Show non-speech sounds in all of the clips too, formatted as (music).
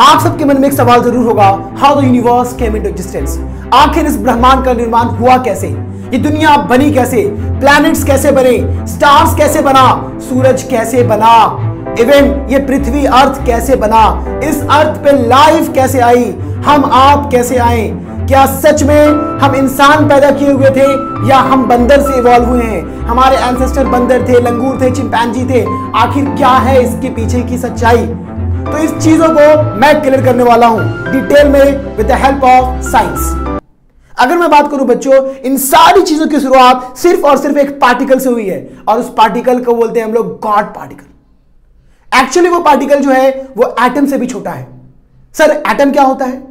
आप सबके मन में एक सवाल ज़रूर होगा how the universe came into existence आखिर इस ब्रह्मांड का निर्माण हुआ कैसे? ये दुनिया बनी कैसे? प्लैनेट्स कैसे बने? स्टार्स कैसे बना? सूरज कैसे बना? इवन ये पृथ्वी अर्थ कैसे बना? इस अर्थ पे लाइफ कैसे आई? हम आप कैसे आए? क्या सच में हम इंसान पैदा किए हुए थे या हम बंदर से इवॉल्व हुए हैं? हमारे एंसेस्टर बंदर थे, लंगूर थे चिंपैंजी थे। आखिर क्या है इसके पीछे की सच्चाई? तो इस चीज़ों को मैं क्लियर करने वाला हूँ डिटेल में with the help of science अगर मैं बात करूँ बच्चों, इन सारी चीज़ों की शुरुआत सिर्फ़ और सिर्फ़ एक पार्टिकल से हुई है, और उस पार्टिकल को बोलते हैं हम लोग गॉड पार्टिकल एक्चुअली वो पार्टिकल जो है, वो एटम से भी छोटा है. सर एटम क्या होता है?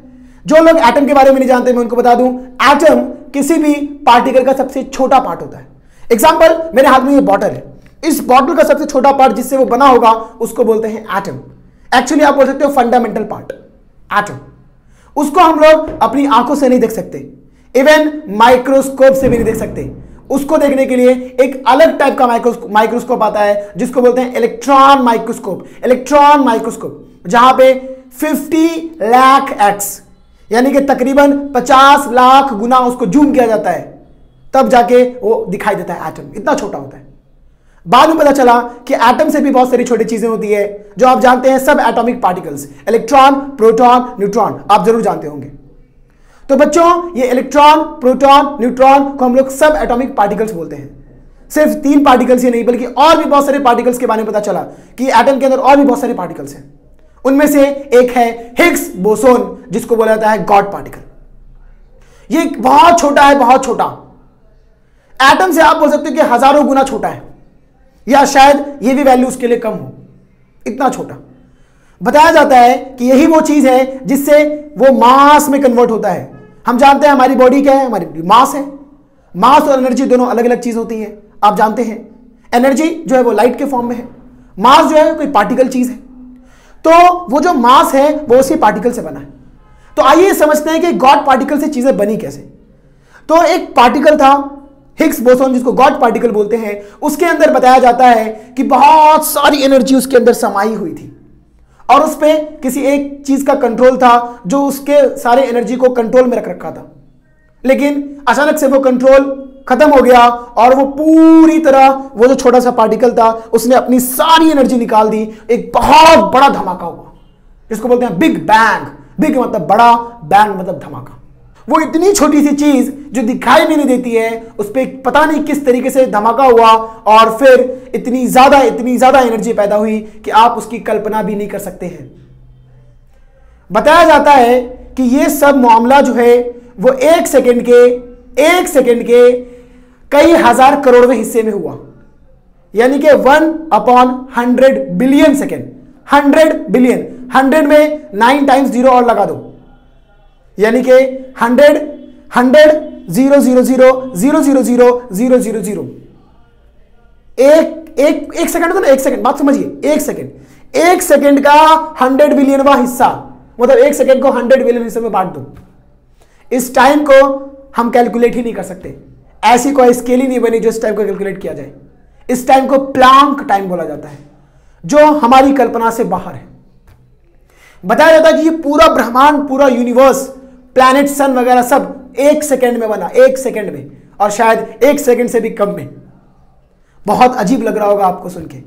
जो लोग एटम के बारे में नहीं जानते, मैं उनको बता दूँ एटम किसी भी पार्टिकल का सबसे छोटा पार्ट होता है. एग्ज़ाम्पल मेरे हाथ में ये बॉटल है. इस बॉटल का सबसे छोटा पार्ट जिससे वो बना होगा, उसको बोलते हैं एटम एक्चुअली आप बोल सकते हो फंडामेंटल पार्ट एटम उसको हम लोग अपनी आँखों से नहीं देख सकते. इवन माइक्रोस्कोप से भी नहीं देख सकते. उसको देखने के लिए एक अलग टाइप का माइक्रोस्कोप आता है, जिसको बोलते हैं इलेक्ट्रॉन माइक्रोस्कोप इलेक्ट्रॉन माइक्रोस्कोप जहाँ पे 50 लाख एक्स यानी कि तकरीबन 50 लाख गुना उसको जूम किया जाता है. तब जाके वो दिखाई देता है एटम इतना छोटा होता है. बाद में पता चला कि एटम से भी बहुत सारी छोटी चीज़ें होती है, जो आप जानते हैं, सब atomic particles electron proton neutron आप ज़रूर जानते होंगे। तो बच्चों, ये इलेक्ट्रॉन प्रोटॉन न्यूट्रॉन को हम लोग सब एटॉमिक पार्टिकल्स बोलते हैं। सिर्फ़ तीन पार्टिकल्स ही नहीं, बल्कि और भी बहुत सारे पार्टिकल्स के बारे में पता चला कि एटम के अंदर और भी बहुत सारे पार्टिकल्स हैं। उनमें से एक है हिग्स बोसोन जिसको बोला जाता है गॉड पार्टिकल ये बहुत छोटा है, बहुत छोटा। एटम से आप बोल सकते हो कि हज़ारों गुना छोटा है। या शायद ये भी वैल्यू उसके लिए कम हो। इतना छोटा। बताया जाता है कि यही वो चीज़ है जिससे वो मास में कन्वर्ट होता है। हम जानते हैं हमारी बॉडी क्या है? हमारी मास है। मास और एनर्जी दोनों अलग अलग चीज़ होती है। आप जानते हैं। एनर्जी जो है वो लाइट के फॉर्म में है। मास जो है कोई पार्टिकल चीज़ है। तो वो जो मास है, वो उसी पार्टिकल से बना है। तो आइए समझते हैं कि गॉड पार्टिकल से चीज़ें बनी कैसे। तो एक पार्टिकल था हिग्स बोसोन जिसको गॉड पार्टिकल बोलते हैं, उसके अंदर बताया जाता है कि बहुत सारी एनर्जी उसके अंदर समाई हुई थी। और उस पर किसी एक चीज़ का कंट्रोल था, जो उसके सारे एनर्जी को कंट्रोल में रख रखा था। लेकिन अचानक से वो कंट्रोल खत्म हो गया, और वो पूरी तरह वो जो छोटा सा पार्टिकल था, उसने अपनी सारी एनर्जी निकाल दी, एक बहुत बड़ा धमाका हुआ। जिसको बोलते हैं बिग बैंग बिग मतलब बड़ा बैंग मतलब धमाका। वो इतनी छोटी सी चीज़ जो दिखाई भी नहीं देती है, उस पर पता नहीं किस तरीके से धमाका हुआ और फिर इतनी ज़्यादा इतनी ज़्यादा एनर्जी पैदा हुई कि आप उसकी कल्पना भी नहीं कर सकते हैं। बताया जाता है कि ये सब मामला जो है, वो एक सेकंड के, एक सेकंड के कई हज़ार करोड़वें हिस्से में हुआ। यानी कि one upon hundred billion second hundred billion hundred में नाइन टाइम्स ज़ीरो और लगा दो। यानी कि hundred hundred, zero zero zero zero zero zero zero zero zero. एक एक एक सेकंड ना, एक सेकंड, बात समझिए, एक सेकंड। एक सेकंड का हंड्रेड बिलियनवा हिस्सा मतलब एक सेकंड को हंड्रेड बिलियन हिस्से में बांट दो। इस टाइम को हम कैलकुलेट ही नहीं कर सकते। ऐसी कोई स्केल ही नहीं बनी जो इस टाइम को कैलकुलेट किया जाए। इस टाइम को प्लांक टाइम बोला जाता है, जो हमारी कल्पना से बाहर है। बताया जाता है कि ये पूरा ब्रह्मांड, पूरा यूनिवर्स प्लैनेट सन वगैरह सब एक सेकेंड में बना एक सेकेंड में और शायद एक सेकेंड से भी कम में बहुत अजीब लग रहा होगा आपको सुन के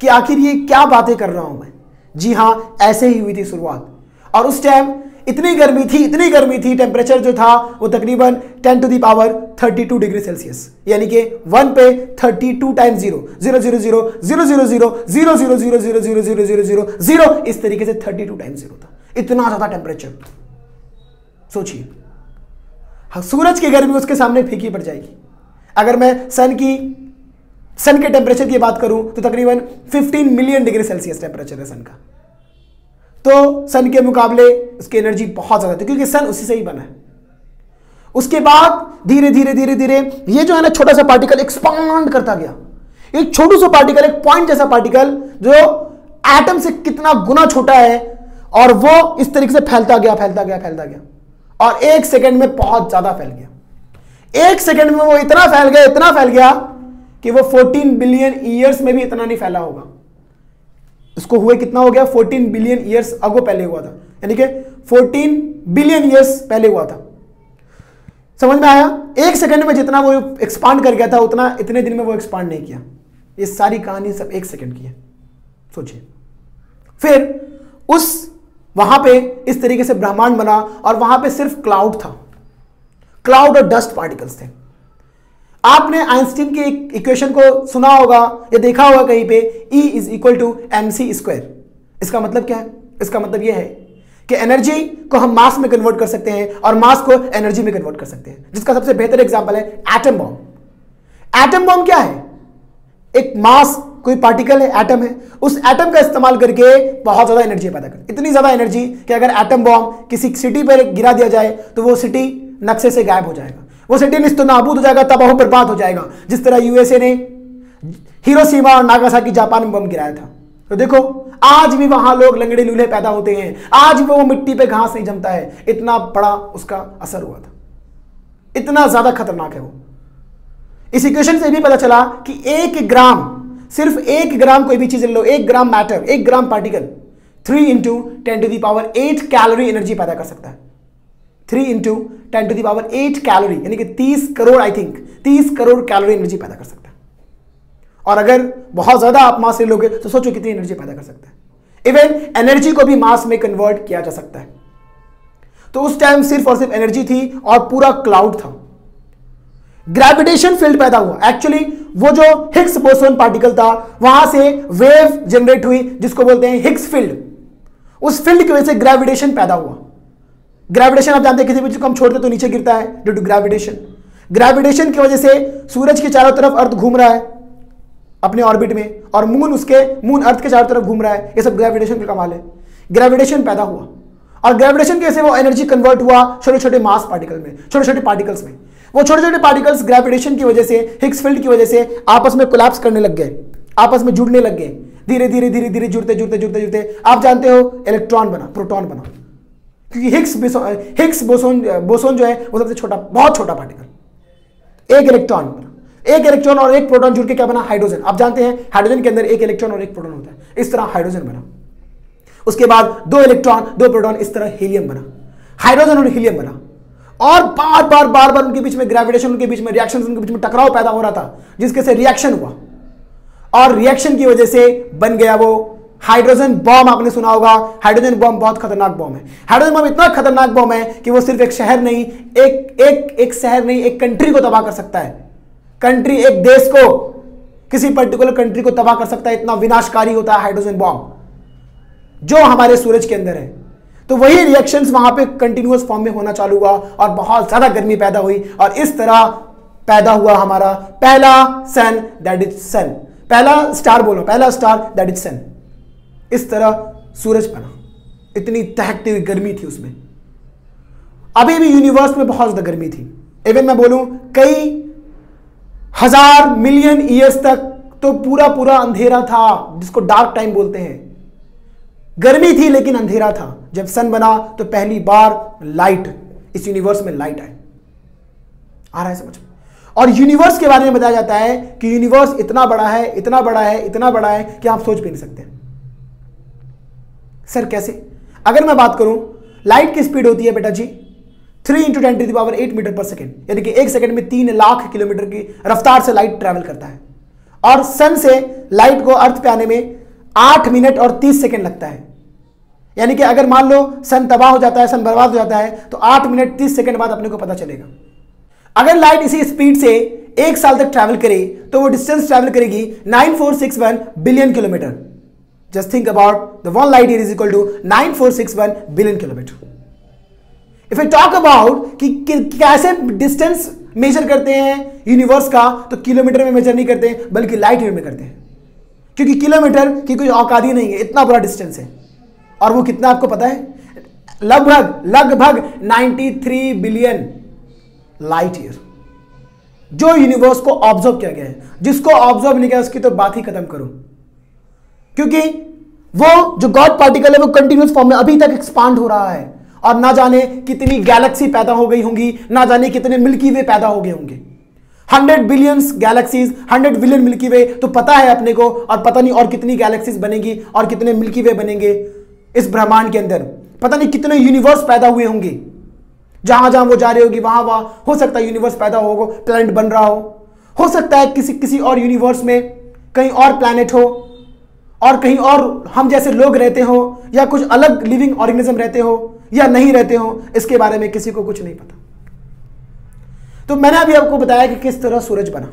कि आखिर ये क्या बातें कर रहा हूँ मैं जी हाँ ऐसे ही हुई थी शुरुआत और उस टाइम इतनी गर्मी थी इतनी गर्मी थी टेम्परेचर जो था वो तकरीबन 10 to the power 32 degree Celsius यानी कि वन पे 32 times zero zero zero zero zero zero zero zero zero zero zero zero zero zero zero zero इस तरीके से 32 टाइम ज़ीरो था इतना ज़्यादा टेम्परेचर सोचिए। हाँ, सूरज की गर्मी उसके सामने फीकी पड़ जाएगी। अगर मैं सन की सन के टेम्परेचर की बात करूँ तो तकरीबन 15 मिलियन डिग्री सेल्सियस टेम्परेचर है सन का। तो सन के मुकाबले उसकी एनर्जी बहुत ज़्यादा थी क्योंकि सन उसी से ही बना है। उसके बाद धीरे धीरे धीरे धीरे ये जो है ना छोटा सा पार्टिकल एक्सपांड करता गया। एक छोटू सा पार्टिकल एक पॉइंट जैसा पार्टिकल जो एटम से कितना गुना छोटा है और वो इस तरीके से फैलता गया फैलता गया फैलता गया। और एक सेकंड में बहुत ज़्यादा फैल गया। एक सेकंड में वो इतना फैल गया, इतना फैल गया कि वो 14 बिलियन ईयर्स में भी इतना नहीं फैला होगा। इसको हुए कितना हो गया? 14 बिलियन ईयर्स अगो पहले हुआ था। यानी कि 14 बिलियन ईयर्स पहले हुआ था। समझ में आया? एक सेकंड में जितना वो एक्सपांड कर गया था, उतना इतने दिन में वो एक्सपांड नहीं किया। ये सारी कहानी सब एक सेकंड की है। सोचिए। फिर उस वहाँ पे इस तरीके से ब्रह्मांड बना और वहाँ पे सिर्फ़ क्लाउड था। क्लाउड और डस्ट पार्टिकल्स थे। आपने आइंस्टीन के इक्वेशन को सुना होगा, या देखा होगा कहीं पे E is equal to M C square इसका मतलब क्या है? इसका मतलब यह है कि एनर्जी को हम मास में कन्वर्ट कर सकते हैं और मास को एनर्जी में कन्वर्ट कर सकते हैं। जिसका सबसे बेहतर एग्ज़ाम्पल है एटम बॉम्ब एटम बॉम्ब क्या है? एक मास कोई पार्टिकल है एटम है, उस एटम का इस्तेमाल करके बहुत ज़्यादा एनर्जी पैदा कर इतनी ज़्यादा एनर्जी कि अगर एटम बॉम्ब किसी सिटी पर गिरा दिया जाए तो वो सिटी नक्शे से गायब हो जाएगा। वो सिटी निस्त नाबूद हो जाएगा, तबाह बर्बाद हो जाएगा। जिस तरह यूएसए ने हिरोशिमा और नागासाकी जापान में बम गिराया था। तो देखो, आज भी वहाँ लोग लंगड़े लूल्हे पैदा होते हैं। आज भी वो मिट्टी पे घास नहीं जमता है। इतना बड़ा उसका असर हुआ था। इतना ज़्यादा खतरनाक है वो। इस इक्वेशन से भी पता चला कि एक ग्राम, सिर्फ़ एक ग्राम कोई भी चीज़ ले लो, एक ग्राम मैटर एक gram particle three into ten to the power eight calorie energy पैदा कर सकता है। Three into ten to the power eight calorie यानी कि तीस करोड़ आई थिंक तीस करोड़ कैलोरी एनर्जी पैदा कर सकता है। और अगर बहुत ज़्यादा आप मास ले लोगे तो सोचो कितनी एनर्जी पैदा कर सकता है। इवन एनर्जी को भी मास में कन्वर्ट किया जा सकता है। तो उस टाइम सिर्फ़ और सिर्फ़ एनर्जी थी और पूरा क्लाउड था। ग्रेविटेशन फ़ील्ड पैदा हुआ। एक्चुअली वो जो हिक्स बोसोन पार्टिकल था, वहाँ से वेव जनरेट हुई, जिसको बोलते हैं हिक्स फ़ील्ड उस फ़ील्ड की वजह से ग्रेविटेशन पैदा हुआ। ग्रेविटेशन आप जानते हैं, किसी भी चीज़ को हम छोड़ते तो नीचे गिरता है ड्यू टू ग्रेविटेशन ग्रेविटेशन की वजह से सूरज के चारों तरफ़ अर्थ घूम रहा है, अपने ऑर्बिट में, और मून उसके मून अर्थ के चारों तरफ़ घूम रहा है। ये सब ग्रेविटेशन का कमाल है। ग्रेविटेशन पैदा हुआ। और ग्रेविटेशन कैसे वो एनर्जी कन्वर्ट हुआ छोटे छोटे मास पार्टिकल में छोटे छोटे पार्टिकल्स में। वो छोटे छोटे पार्टिकल्स ग्रेविटेशन की वजह से हिक्स फ़ील्ड की वजह से आपस में कोलैप्स करने लग गए, आपस में जुड़ने लग गए। धीरे धीरे धीरे धीरे जुड़ते जुड़ते जुड़ते जुड़ते। आप जानते हो इलेक्ट्रॉन बना प्रोटॉन बना। क्योंकि हिग्स हिग्स बोसोन बोसोन जो है, वो सबसे छोटा, बहुत छोटा पार्टिकल एक इलेक्ट्रॉन बना। एक इलेक्ट्रॉन और एक प्रोटॉन जुड़ के क्या बना? हाइड्रोजन आप जानते हैं हाइड्रोजन के अंदर एक इलेक्ट्रॉन और एक प्रोटॉन होता है। इस तरह हाइड्रोजन बना। उसके बाद दो इलेक्ट्रॉन दो प्रोटॉन इस तरह हीलियम बना। हाइड्रोजन और हीलियम बना। और बार बार बार बार उनके बीच में ग्रेविटेशन उनके बीच में रिएक्शन उनके बीच में टकराव पैदा हो रहा था, जिसके से रिएक्शन हुआ। और रिएक्शन की वजह से बन गया वो हाइड्रोजन बॉम्ब आपने सुना होगा। हाइड्रोजन बॉम्ब बहुत खतरनाक बॉम्ब है। हाइड्रोजन बॉम्ब इतना खतरनाक बॉम्ब है कि वो सिर्फ़ एक शहर नहीं, एक एक एक शहर नहीं, एक कंट्री को तबाह कर सकता है। कंट्री एक देश को, किसी पर्टिकुलर कंट्री को तबाह कर सकता है। इतना विनाशकारी होता है हाइड्रोजन बॉम्ब जो हमारे सूरज के अंदर है। तो वही रिएक्शंस वहाँ पे कंटिन्यूस फॉर्म में होना चालू हुआ और बहुत ज़्यादा गर्मी पैदा हुई और इस तरह पैदा हुआ हमारा पहला सन दैट इज़ सन पहला स्टार बोलो, पहला स्टार दैट इज़ सन इस तरह सूरज बना। इतनी तहकती हुई गर्मी थी उसमें। अभी भी यूनिवर्स में बहुत ज़्यादा गर्मी थी। इवन मैं बोलूँ, कई हज़ार मिलियन ईयर्स तक तो पूरा पूरा अंधेरा था, जिसको डार्क टाइम बोलते हैं। गर्मी थी लेकिन अंधेरा था। जब सन बना तो पहली बार लाइट इस यूनिवर्स में लाइट आई आ रहा है समझ और यूनिवर्स के बारे में बताया जाता है कि यूनिवर्स इतना बड़ा है, इतना बड़ा है, इतना बड़ा है कि आप सोच भी नहीं सकते। सर कैसे? अगर मैं बात करूँ लाइट की स्पीड होती है बेटा जी three into ten to the power eight metre per second यानी कि एक सेकेंड में तीन लाख किलोमीटर की रफ्तार से लाइट ट्रैवल करता है। और सन से लाइट को अर्थ पे आने में आठ मिनट और तीस सेकेंड लगता है। यानी कि अगर मान लो सन तबाह हो जाता है, सन बर्बाद हो जाता है तो आठ मिनट तीस सेकेंड बाद अपने को पता चलेगा। अगर लाइट इसी स्पीड से एक साल तक ट्रैवल करे तो वो डिस्टेंस ट्रैवल करेगी nine four six one billion kilometre. Think about the one light year is equal to 9461 billion kilometre. If I talk about कि कैसे डिस्टेंस मेजर करते हैं यूनिवर्स का तो किलोमीटर में मेजर नहीं करते, बल्कि लाइट ईयर में करते हैं। क्योंकि किलोमीटर की कोई औकात ही नहीं है, इतना बड़ा डिस्टेंस है। और वो कितना आपको पता है? लगभग लगभग 93 बिलियन लाइट ईयर जो यूनिवर्स को ऑब्ज़र्व किया गया है। जिसको ऑब्ज़र्व नहीं किया, उसकी तो बात ही खत्म करो। क्योंकि वो जो गॉड पार्टिकल है, वो कंटिन्यूस फॉर्म में अभी तक एक्सपांड हो रहा है। और ना जाने कितनी गैलेक्सी पैदा हो गई होंगी, ना जाने कितने मिल्की वे पैदा हो गए होंगे। Hundred billions galaxies, hundred billion Milky Way तो पता है अपने को, और पता नहीं और कितनी गैलेक्सीज बनेगी और कितने मिल्की वे बनेंगे इस ब्रह्मांड के अंदर। पता नहीं कितने यूनिवर्स पैदा हुए होंगे। जहाँ जहाँ वो जा रही होगी, वहाँ वहाँ हो सकता है यूनिवर्स पैदा होगा प्लैनेट बन रहा हो। हो सकता है किसी किसी और यूनिवर्स में कहीं और प्लैनेट हो, और कहीं और हम जैसे लोग रहते हो, या कुछ अलग लिविंग ऑर्गेनिज्म रहते हो, या नहीं रहते हो, इसके बारे में किसी को कुछ नहीं पता। तो मैंने अभी आपको बताया कि किस तरह सूरज बना।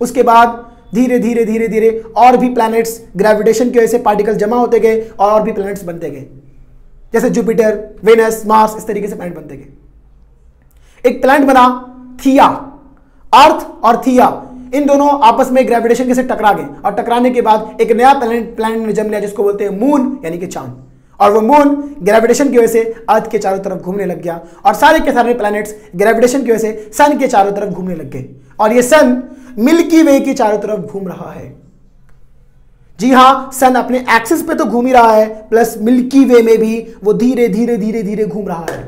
उसके बाद धीरे धीरे धीरे धीरे और भी प्लैनेट्स ग्रेविटेशन की वजह से पार्टिकल जमा होते गए और भी प्लैनेट्स बनते गए। जैसे जुपिटर वेनस मार्स इस तरीके से प्लैनेट बनते गए। एक प्लैनेट बना थिया। अर्थ और थिया, इन दोनों आपस में ग्रेविटेशन के से टकरा गए और टकराने के बाद एक नया प्लैनेट प्लैनेट ने जन्म लिया, जिसको बोलते हैं मून यानी कि चाँद। और वो मून ग्रेविटेशन की वजह से अर्थ के चारों तरफ़ घूमने लग गया। और सारे के सारे प्लैनेट्स ग्रेविटेशन की वजह से सन के चारों तरफ़ घूमने लग गए। और ये सन मिल्की वे के चारों तरफ़ घूम रहा है। जी हाँ सन अपने एक्सिस पे तो घूम ही रहा है प्लस मिल्की वे में भी वो धीरे धीरे धीरे धीरे घूम रहा है।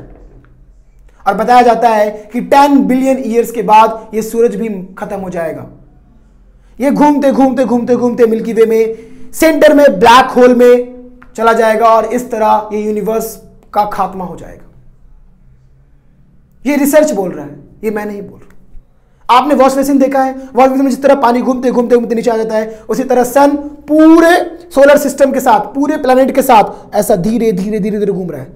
और बताया जाता है कि 10 बिलियन ईयर्स के बाद ये सूरज भी खत्म हो जाएगा। ये घूमते घूमते घूमते घूमते मिल्की वे में सेंटर में ब्लैक होल में चला जाएगा और इस तरह ये यूनिवर्स का खात्मा हो जाएगा। ये रिसर्च बोल रहा है, ये मैं नहीं बोल रहा। आपने वॉश बेसिन देखा है वॉश बेसिन में जिस तरह पानी घूमते घूमते घूमते नीचे आ जाता है, उसी तरह सन पूरे सोलर सिस्टम के साथ, पूरे प्लेनेट के साथ ऐसा धीरे धीरे धीरे धीरे घूम रहा है।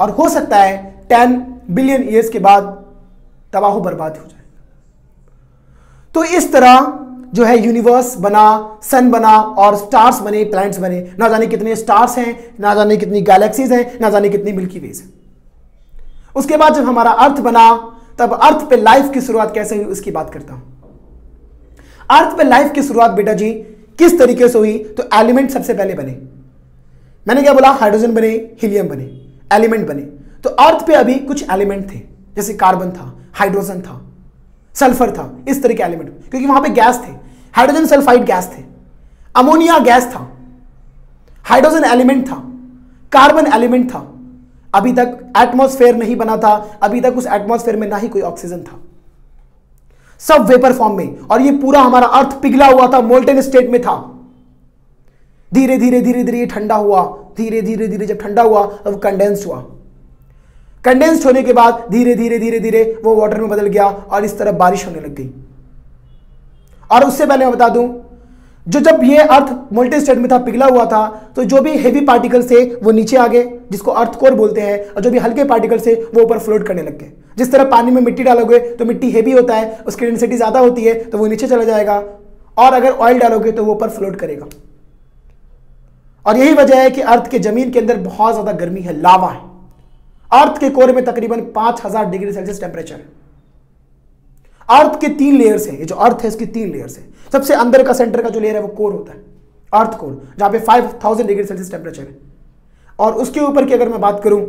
और हो सकता है टेन बिलियन ईयर्स के बाद तबाह बर्बाद हो जाए। तो इस तरह जो है यूनिवर्स बना सन बना और स्टार्स बने प्लैनेट्स बने। ना जाने कितने स्टार्स हैं, ना जाने कितनी गैलेक्सीज हैं, ना जाने कितनी मिल्की वेज हैं। उसके बाद जब हमारा अर्थ बना, तब अर्थ पे लाइफ की शुरुआत कैसे हुई, उसकी बात करता हूँ। अर्थ पे लाइफ की शुरुआत बेटा जी, किस तरीके से हुई तो एलिमेंट सबसे पहले बने। मैंने क्या बोला हाइड्रोजन बने हीलियम बने एलिमेंट बने। तो अर्थ पे अभी कुछ एलिमेंट थे, जैसे कार्बन था हाइड्रोजन था। सल्फ़र था, इस तरह के एलिमेंट। क्योंकि वहाँ पे गैस थे। हाइड्रोजन सल्फाइड गैस थे। अमोनिया गैस था। हाइड्रोजन एलिमेंट था। कार्बन एलिमेंट था। अभी तक एटमॉस्फेयर नहीं बना था। अभी तक उस एटमॉस्फेयर में ना ही कोई ऑक्सीजन था। सब वेपर फॉर्म में। और ये पूरा हमारा अर्थ पिघला हुआ था। मोल्टेन स्टेट में था। धीरे धीरे धीरे धीरे ठंडा हुआ। धीरे धीरे धीरे जब ठंडा हुआ तब कंडेंस हुआ। कंडेंस्ड होने के बाद धीरे धीरे धीरे धीरे वो वाटर में बदल गया और इस तरह बारिश होने लग गई। और उससे पहले मैं बता दूँ, जो जब ये अर्थ मोल्टे स्टेट में था, पिघला हुआ था तो जो भी हेवी पार्टिकल से वो नीचे आ गए, जिसको अर्थ कोर बोलते हैं, और जो भी हल्के पार्टिकल से वो ऊपर फ्लोट करने लग गए। जिस तरह पानी में मिट्टी डालोगे तो मिट्टी हेवी होता है, उसकी डेंसिटी ज़्यादा होती है तो वो नीचे चला जाएगा, और अगर ऑयल डालोगे तो वो ऊपर फ्लोट करेगा। और यही वजह है कि अर्थ के ज़मीन के अंदर बहुत ज़्यादा गर्मी है, लावा है। अर्थ के कोर में तकरीबन 5000 डिग्री सेल्सियस टेम्परेचर है। अर्थ के तीन लेयर्स हैं। ये जो अर्थ है, इसकी तीन लेयर्स है। सबसे अंदर का सेंटर का जो लेयर है, वो कोर होता है। अर्थ कोर जहाँ पे 5000 डिग्री सेल्सियस टेम्परेचर है। और उसके ऊपर की अगर मैं बात करूँ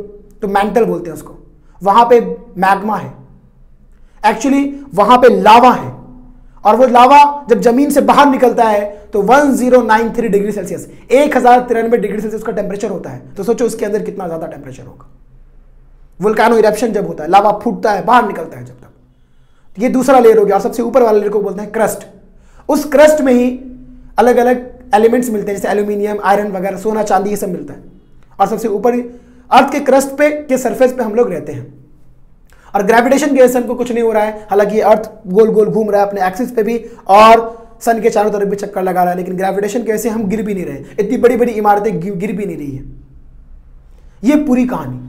तो मैंटल बोलते हैं उसको। वहाँ पे मैग्मा है। एक्चुअली वहाँ पे लावा है। और वो लावा जब ज़मीन से बाहर निकलता है तो 1093 डिग्री सेल्सियस, एक हज़ार तिरानवे डिग्री सेल्सियस का टेम्परेचर होता है। तो सोचो उसके अंदर कितना ज़्यादा टेम्परेचर होगा। वुल्कानो इरेप्शन जब होता है, लावा फूटता है, बाहर निकलता है जब तक। ये दूसरा लेयर हो गया, और सबसे ऊपर वाले लेयर को बोलते हैं क्रस्ट उस क्रस्ट में ही अलग अलग एलिमेंट्स मिलते हैं, जैसे एल्यूमिनियम आयरन वगैरह, सोना, चांदी, ये सब मिलता है। और सबसे ऊपर अर्थ के क्रस्ट पे, के सरफेस पे हम लोग रहते हैं। और ग्रेविटेशन के सन को कुछ नहीं हो रहा है, हालाँकि ये अर्थ गोल गोल घूम रहा है अपने एक्सिस पे भी, और सन के चारों तरफ़ भी चक्कर लगा रहा है, लेकिन ग्रेविटेशन के वजह से हम गिर भी नहीं रहे। इतनी बड़ी बड़ी इमारतें गिर भी नहीं रही है। ये पूरी कहानी।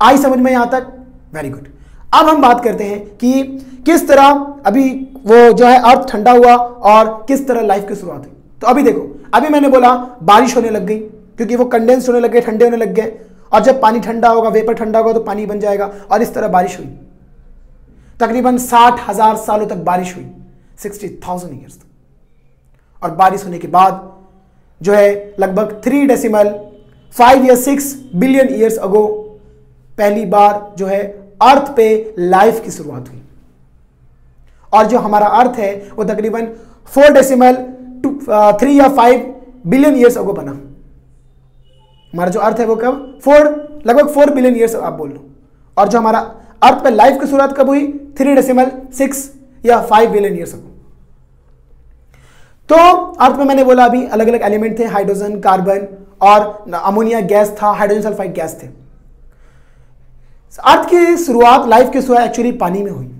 आई समझ में यहाँ तक? वेरी गुड अब हम बात करते हैं कि किस तरह अभी वो जो है अर्थ ठंडा हुआ और किस तरह लाइफ की शुरुआत हुई। तो अभी देखो, अभी मैंने बोला बारिश होने लग गई, क्योंकि वो कंडेंस होने लग गए, ठंडे होने लग गए। और जब पानी ठंडा होगा वेपर ठंडा होगा तो पानी बन जाएगा और इस तरह बारिश हुई। तकरीबन साठ हज़ार सालों तक बारिश हुई सिक्सटी थाउज़ेंड ईयर्स और बारिश होने के बाद जो है लगभग थ्री डेसिमल फाइव या सिक्स बिलियन ईयर्स अगो पहली बार जो है अर्थ पे लाइफ की शुरुआत हुई। और जो हमारा अर्थ है, वो तकरीबन फोर डेसिमल टू थ्री या फाइव बिलियन ईयर्स अगो बना। हमारा जो अर्थ है वो कब? फोर लगभग फोर बिलियन ईयर्स आप बोल लो। और जो हमारा अर्थ पे लाइफ की शुरुआत कब हुई? थ्री डेसिमल सिक्स या फाइव बिलियन ईयर्स अगो तो अर्थ में मैंने बोला अभी अलग अलग एलिमेंट थे हाइड्रोजन कार्बन और अमोनिया गैस था हाइड्रोजन सल्फाइड गैस थे। अर्थ की शुरुआत लाइफ की शुरुआत एक्चुअली पानी में हुई।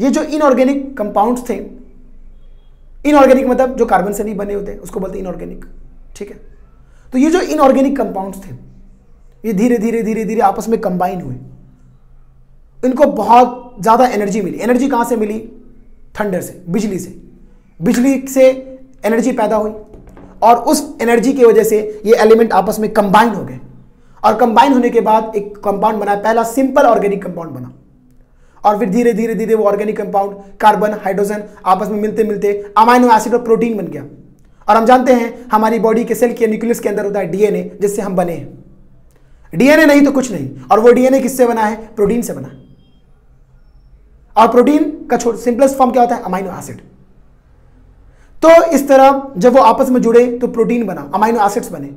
ये जो इनऑर्गेनिक कंपाउंड्स थे इनऑर्गेनिक मतलब जो कार्बन से नहीं बने होते, उसको बोलते इनऑर्गेनिक ठीक है? तो ये जो इनऑर्गेनिक कंपाउंड्स थे, ये धीरे धीरे धीरे धीरे आपस में कंबाइन हुए। इनको बहुत ज़्यादा एनर्जी मिली। एनर्जी कहाँ से मिली? थंडर से, बिजली से। बिजली से एनर्जी पैदा हुई और उस एनर्जी की वजह से ये एलिमेंट आपस में कंबाइन हो गए। और कंबाइन होने के बाद एक कंपाउंड बना, पहला सिंपल ऑर्गेनिक कंपाउंड बना। और फिर धीरे धीरे धीरे वो ऑर्गेनिक कंपाउंड कार्बन हाइड्रोजन आपस में मिलते मिलते अमाइनो एसिड और प्रोटीन बन गया। और हम जानते हैं, हमारी बॉडी के सेल के न्यूक्लियस के अंदर होता है डीएनए जिससे हम बने हैं। डीएनए नहीं तो कुछ नहीं, और वो डीएनए किससे बना है? प्रोटीन से बना। और प्रोटीन का छोटा सिंपलेस्ट फॉर्म क्या होता है? अमाइनो एसिड तो इस तरह जब वो आपस में जुड़े तो प्रोटीन बना अमाइनो एसिड्स बने।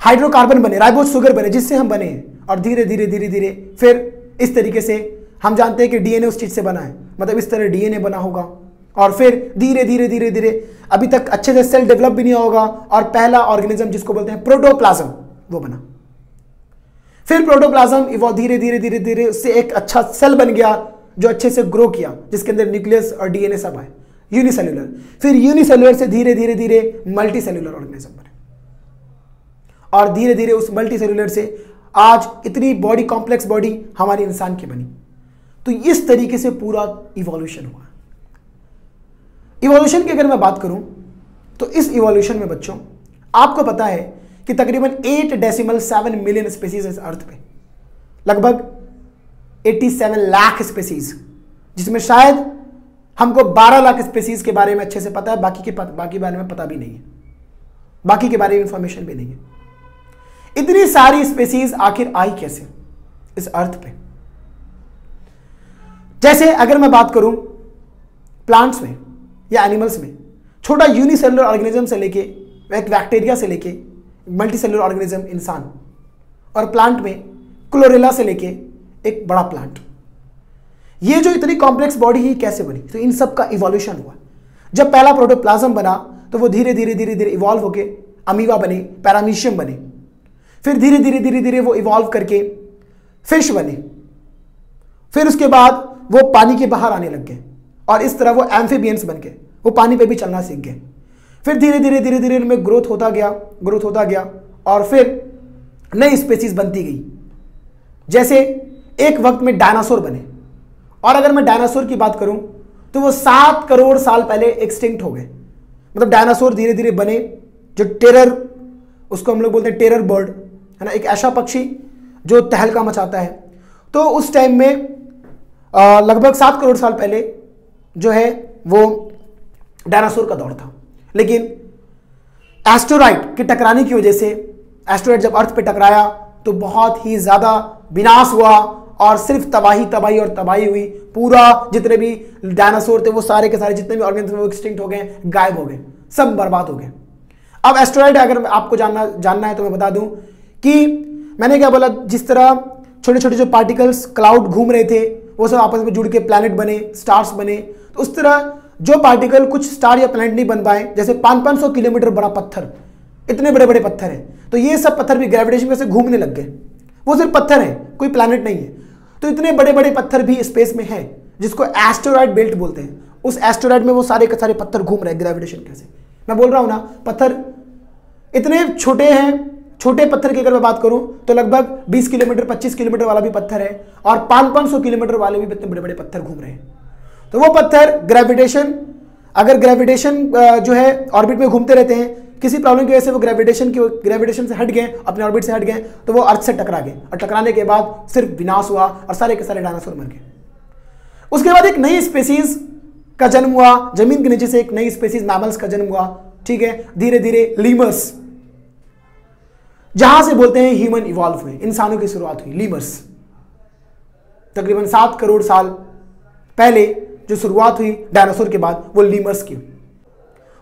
हाइड्रोकार्बन बने, राइबोज शुगर बने, जिससे हम बने और धीरे धीरे धीरे धीरे, फिर इस तरीके से हम जानते हैं कि डीएनए उस चीज़ से बना है। मतलब इस तरह डीएनए बना होगा। और फिर धीरे धीरे धीरे धीरे, अभी तक अच्छे से सेल डेवलप भी नहीं होगा और पहला ऑर्गेनिज्म जिसको बोलते हैं प्रोटोप्लाज्म, वो बना। फिर प्रोटोप्लाज्म इवॉल्व धीरे धीरे धीरे धीरे उससे एक अच्छा सेल बन गया जो अच्छे से ग्रो किया, जिसके अंदर न्यूक्लियस और डीएनए सब आए। यूनिसेल्युलर फिर यूनिसेल्युलर से धीरे धीरे धीरे मल्टी सेल्युलर ऑर्गेनिज्म और धीरे धीरे उस मल्टी सेल्युलर से आज इतनी बॉडी कॉम्प्लेक्स बॉडी हमारे इंसान की बनी। तो इस तरीके से पूरा इवोल्यूशन हुआ। इवोल्यूशन की अगर मैं बात करूँ तो इस इवोल्यूशन में बच्चों, आपको पता है कि तकरीबन eight decimal seven million species earth पे। लगभग 87 लाख स्पेसीज जिसमें शायद हमको 12 लाख स्पेसीज के बारे में अच्छे से पता है, बाकी के बाकी बारे में पता भी नहीं है। बाकी के बारे में इंफॉर्मेशन भी नहीं है। इतनी सारी स्पेसीज आखिर आई कैसे? इस अर्थ पे। जैसे अगर मैं बात करूँ प्लांट्स में या एनिमल्स में, छोटा यूनिसेलुलर ऑर्गेनिज्म से लेके, एक बैक्टीरिया से लेके मल्टी सेलुलर ऑर्गेनिज्म इंसान, और प्लांट में क्लोरेला से लेके एक बड़ा प्लांट ये जो इतनी कॉम्प्लेक्स बॉडी ही कैसे बनी? तो इन सब का इवोल्यूशन हुआ। जब पहला प्रोटोप्लाज्म बना तो वो धीरे धीरे धीरे धीरे इवॉल्व होके अमीवा बने पैरामीशियम बने। फिर धीरे धीरे धीरे धीरे वो इवॉल्व करके फ़िश बने। फिर उसके बाद वो पानी के बाहर आने लग गए और इस तरह वो एम्फीबियंस बन गए। वो पानी पे भी चलना सीख गए। फिर धीरे धीरे धीरे धीरे उनमें ग्रोथ होता गया ग्रोथ होता गया और फिर नई स्पेसीज बनती गई। जैसे एक वक्त में डायनासोर बने। और अगर मैं डायनासोर की बात करूँ तो वो सात करोड़ साल पहले एक्सटिंक्ट हो गए। मतलब डायनासोर धीरे धीरे बने, जो टेरर उसको हम लोग बोलते हैं टेरर बर्ड है ना, एक ऐसा पक्षी जो तहलका मचाता है। तो उस टाइम में लगभग सात करोड़ साल पहले जो है, वो डायनासोर का दौर था। लेकिन एस्टोराइड के टकराने की वजह से एस्टोराइड जब अर्थ पे टकराया तो बहुत ही ज़्यादा विनाश हुआ और सिर्फ़ तबाही तबाही और तबाही हुई। पूरा जितने भी डायनासोर थे, वो सारे के सारे जितने भी ऑर्गेनिज्म वो एक्सटिंक्ट हो गए, गायब हो गए, सब बर्बाद हो गए। अब एस्ट्रॉयड अगर आपको जानना जानना है तो मैं बता दूँ कि मैंने क्या बोला, जिस तरह छोटे छोटे जो पार्टिकल्स क्लाउड घूम रहे थे, वो सब आपस में जुड़ के प्लैनेट बने स्टार्स बने तो उस तरह जो पार्टिकल कुछ स्टार या प्लैनेट नहीं बन पाए, जैसे पाँच पाँच सौ किलोमीटर बड़ा पत्थर, इतने बड़े बड़े पत्थर हैं तो ये सब पत्थर भी ग्रेविटेशन में से घूमने लग गए। वो सिर्फ़ पत्थर है, कोई प्लानट नहीं है। तो इतने बड़े बड़े पत्थर भी स्पेस में है, जिसको एस्टोराइड बेल्ट बोलते हैं। उस एस्टोराइड में वो सारे के सारे पत्थर घूम रहे हैं ग्रेविटेशन कैसे मैं बोल रहा हूँ ना, पत्थर इतने छोटे हैं छोटे पत्थर की अगर मैं बात करूँ तो लगभग 20 किलोमीटर 25 किलोमीटर वाला भी पत्थर है और पाँच पाँच सौ किलोमीटर वाले भी इतने बड़े बड़े पत्थर घूम रहे हैं। तो वो पत्थर ग्रेविटेशन अगर ग्रेविटेशन जो है ऑर्बिट में घूमते रहते हैं, किसी प्रॉब्लम की वजह से वो ग्रेविटेशन की ग्रेविटेशन से हट गए, अपने ऑर्बिट से हट गए तो वो अर्थ से टकरा गए और टकराने के बाद सिर्फ़ विनाश हुआ और सारे के सारे डायनासोर मर गए। उसके बाद एक नई स्पेसीज का जन्म हुआ, ज़मीन के नीचे से एक नई स्पेसीज मैमल्स का जन्म हुआ, ठीक है? धीरे धीरे लीमर्स जहाँ से बोलते हैं ह्यूमन इवॉल्व हुए इंसानों की शुरुआत हुई लीमर्स तकरीबन सात करोड़ साल पहले जो शुरुआत हुई डायनासोर के बाद, वो लीमर्स की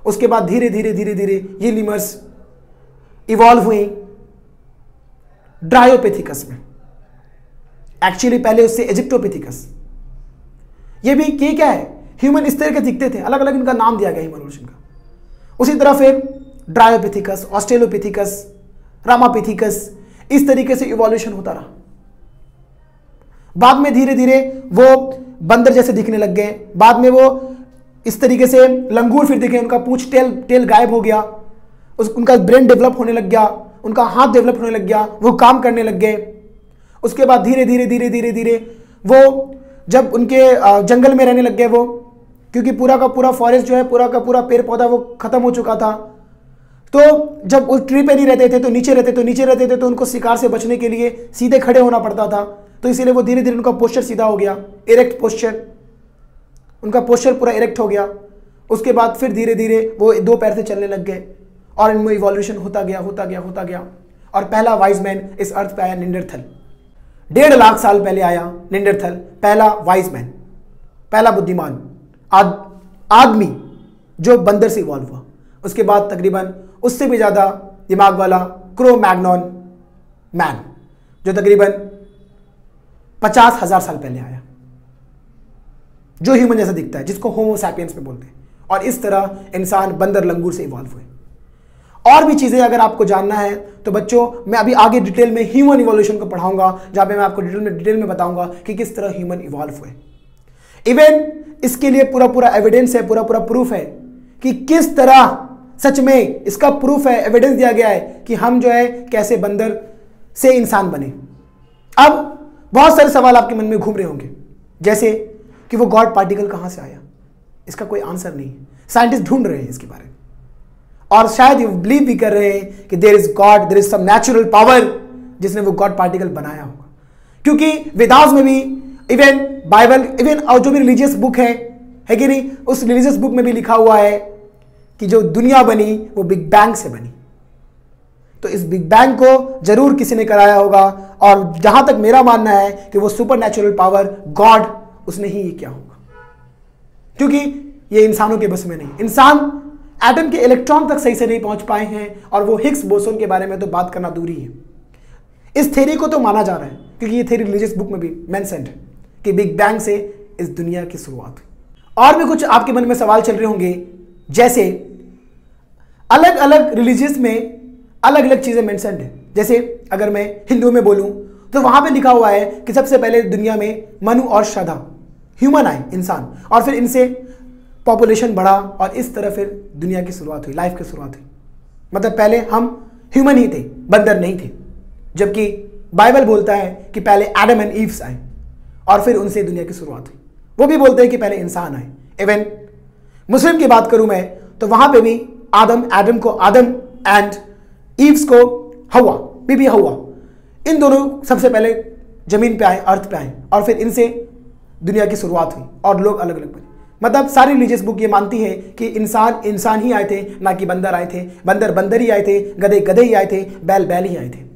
उसके बाद धीरे धीरे धीरे धीरे ये लीमर्स इवॉल्व हुई ड्रायोपेथिकस में। एक्चुअली पहले उससे इजिप्टोपेथिकस ये भी ये क्या है? ह्यूमन इस तरह के दिखते थे अलग अलग इनका नाम दिया गया ह्यूमन का। उसी तरह फिर ड्रायोपिथिकस ऑस्ट्रेलोपिथिकस रामापिथिकस। इस तरीके से इवोल्यूशन होता रहा। बाद में धीरे धीरे वो बंदर जैसे दिखने लग गए। बाद में वो इस तरीके से लंगूर फिर दिखे, उनका पूछ टेल टेल गायब हो गया। उस, उनका ब्रेन डेवलप होने लग गया। उनका हाथ डेवलप होने लग गया। वो काम करने लग गए। उसके बाद धीरे धीरे धीरे धीरे धीरे वो जब उनके जंगल में रहने लग गए वो, क्योंकि पूरा का पूरा फॉरेस्ट जो है, पूरा का पूरा पेड़ पौधा वो खत्म हो चुका था। तो जब उस ट्री पे नहीं रहते थे तो नीचे रहते तो नीचे रहते थे तो उनको शिकार से बचने के लिए सीधे खड़े होना पड़ता था। तो इसीलिए वो धीरे धीरे उनका पोस्चर सीधा हो गया इरेक्ट पोस्चर उनका पोस्चर पूरा इरेक्ट हो गया। उसके बाद फिर धीरे धीरे वो दो पैर से चलने लग गए और इनमें इवोल्यूशन होता गया होता गया होता गया। और पहला वाइज मैन इस अर्थ पे आया निंडरथल डेढ़ लाख साल पहले आया निंडरथल पहला वाइज मैन पहला बुद्धिमान। आद, आदमी जो बंदर से इवॉल्व हुआ। उसके बाद तकरीबन उससे भी ज़्यादा दिमाग वाला क्रो मैग्नॉन मैन, जो तकरीबन पचास हज़ार साल पहले आया। जो ह्यूमन जैसा दिखता है, जिसको होमोसैपियंस में बोलते हैं। और इस तरह इंसान बंदर लंगूर से इवॉल्व हुए। और भी चीज़ें अगर आपको जानना है तो बच्चों, मैं अभी आगे डिटेल में ह्यूमन इवोल्यूशन को पढ़ाऊँगा, जहाँ पे मैं आपको डिटेल में डिटेल में बताऊँगा कि किस तरह ह्यूमन इवॉल्व हुए। इवन इसके लिए पूरा पूरा एविडेंस है पूरा पूरा प्रूफ है कि किस तरह सच में इसका प्रूफ है एविडेंस दिया गया है कि हम जो है, कैसे बंदर से इंसान बने। अब बहुत सारे सवाल आपके मन में घूम रहे होंगे। जैसे कि वो गॉड पार्टिकल कहाँ से आया? इसका कोई आंसर नहीं। है साइंटिस्ट ढूंढ रहे हैं इसके बारे में। और शायद ये बिलीव भी कर रहे हैं कि there is God there is some natural power जिसने वो गॉड पार्टिकल बनाया होगा। क्योंकि वेदास में भी इवन बाइबल इवन और जो भी रिलीजियस बुक है है कि नहीं, उस रिलीजियस बुक में भी लिखा हुआ है कि जो दुनिया बनी, वो बिग बैंग से बनी। तो इस बिग बैंग को ज़रूर किसी ने कराया होगा और जहाँ तक मेरा मानना है कि वो सुपर नेचुरल पावर गॉड उसने ही ये किया होगा। क्योंकि ये इंसानों के बस में नहीं। इंसान एटम के इलेक्ट्रॉन तक सही से नहीं पहुँच पाए हैं और वो हिग्स बोसोन के बारे में तो बात करना दूरी है। इस थेरी को तो माना जा रहा है, क्योंकि ये थेरी रिलीजियस बुक में भी मैंसेंट है कि बिग बैंग से इस दुनिया की शुरुआत और भी कुछ आपके मन में सवाल चल रहे होंगे, जैसे अलग अलग रिलीजियस में अलग अलग चीज़ें मैंसेंट है। जैसे अगर मैं हिंदू में बोलूँ तो वहाँ पे लिखा हुआ है कि सबसे पहले दुनिया में मनु और श्रद्धा ह्यूमन आए इंसान। और फिर इनसे पॉपुलेशन बढ़ा और इस तरह फिर दुनिया की शुरुआत हुई लाइफ की शुरुआत हुई। मतलब पहले हम ह्यूमन ही थे, बंदर नहीं थे। जबकि बाइबल बोलता है कि पहले एडम एंड ईव्स आए और फिर उनसे दुनिया की शुरुआत हुई। वो भी बोलते हैं कि पहले इंसान आए। इवन मुस्लिम की बात करूँ मैं तो वहाँ पे भी आदम एडम को आदम एंड ईव्स को हवा बीबी हवा इन दोनों सबसे पहले ज़मीन पे आए अर्थ पे आए और फिर इनसे दुनिया की शुरुआत हुई और लोग अलग अलग बने। मतलब सारी रिलीजियस बुक ये मानती है कि इंसान इंसान ही आए थे, ना कि बंदर आए थे। बंदर बंदर ही आए थे, गधे गधे ही आए थे, बैल बैल ही आए थे।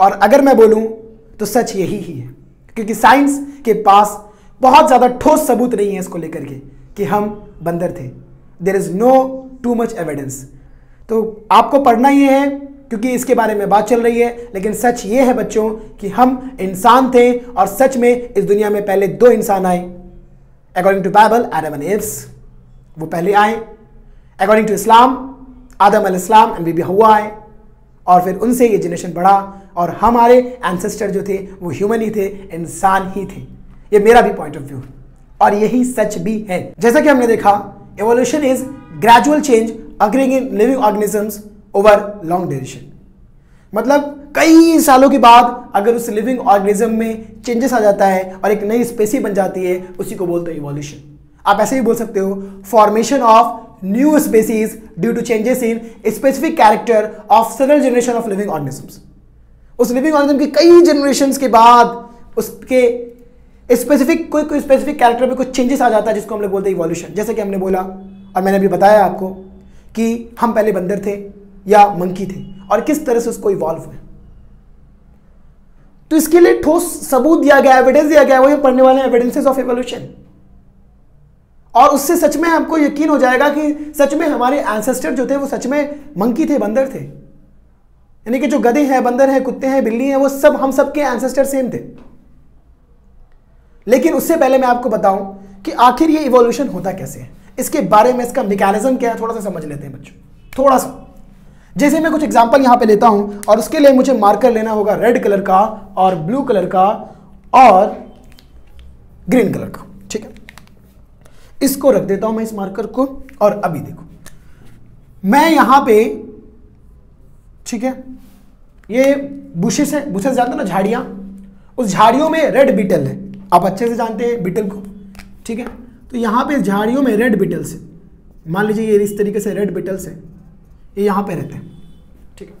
और अगर मैं बोलूँ तो सच यही ही है। क्योंकि साइंस के पास बहुत ज़्यादा ठोस सबूत नहीं है इसको लेकर के कि हम बंदर थे। There is no too much evidence तो आपको पढ़ना ही है, क्योंकि इसके बारे में बात चल रही है, लेकिन सच ये है बच्चों कि हम इंसान थे और सच में इस दुनिया में पहले दो इंसान आए। According to Bible Adam and Eves वो पहले आए। अकॉर्डिंग टू इस्लाम आदम अल इस्लाम एंड बीबी हुआ आए, और फिर उनसे ये जनरेशन बढ़ा, और हमारे एंसेस्टर जो थे, वो ह्यूमन ही थे, इंसान ही थे। ये मेरा भी पॉइंट ऑफ़ व्यू और यही सच भी है। जैसा कि हमने देखा evolution is gradual change occurring in living organisms over long duration मतलब कई सालों के बाद अगर उस लिविंग ऑर्गेनिज्म में चेंजेस आ जाता है और एक नई स्पेसी बन जाती है, उसी को बोलते हैं इवोल्यूशन आप ऐसे ही बोल सकते हो formation of new species due to changes in specific character of several generation of living organisms उस लिविंग ऑर्गेनिज्म के कई जनरेशन के बाद उसके स्पेसिफिक कोई कोई स्पेसिफिक कैरेक्टर में कुछ चेंजेस आ जाता है जिसको हम लोग बोलते हैं इवोल्यूशन जैसे कि हमने बोला और मैंने अभी बताया आपको कि हम पहले बंदर थे या मंकी थे और किस तरह से उसको इवॉल्व हुए। तो इसके लिए ठोस सबूत दिया गया एविडेंस दिया गया, वही पढ़ने वाले एविडेंसेस ऑफ़ एवोल्यूशन और उससे सच में आपको यकीन हो जाएगा कि सच में हमारे एंसेस्टर जो थे, वो सच में मंकी थे, बंदर थे। यानी कि जो गधे हैं, बंदर हैं, कुत्ते हैं, बिल्ली हैं, वो सब हम सबके एंसेस्टर सेम थे। लेकिन उससे पहले मैं आपको बताऊँ कि आखिर ये इवोल्यूशन होता कैसे है। इसके बारे में इसका मैकेनिज्म क्या है, थोड़ा सा समझ लेते हैं बच्चों। थोड़ा सा। जैसे मैं कुछ एग्जांपल यहाँ पे लेता हूँ, और उसके लिए मुझे मार्कर लेना होगा रेड कलर का, और ब्लू कलर का, और ग्रीन कलर का। ठीक है? इसको रख देता हूँ मैं इस मार्कर को, और अभी देखो। मैं यहाँ पे, ठीक है? ये बुशेस है बुशेस जानते ना झाड़ियाँ? उस झाड़ियों में रेड बीटल है। आप अच्छे से जानते हैं बीटल को। ठीक है? तो यहाँ पे झाड़ियों में रेड बिटल्स है। मान लीजिए ये इस तरीके से रेड बीटल्स है। ये यहाँ पे रहते हैं। ठीक।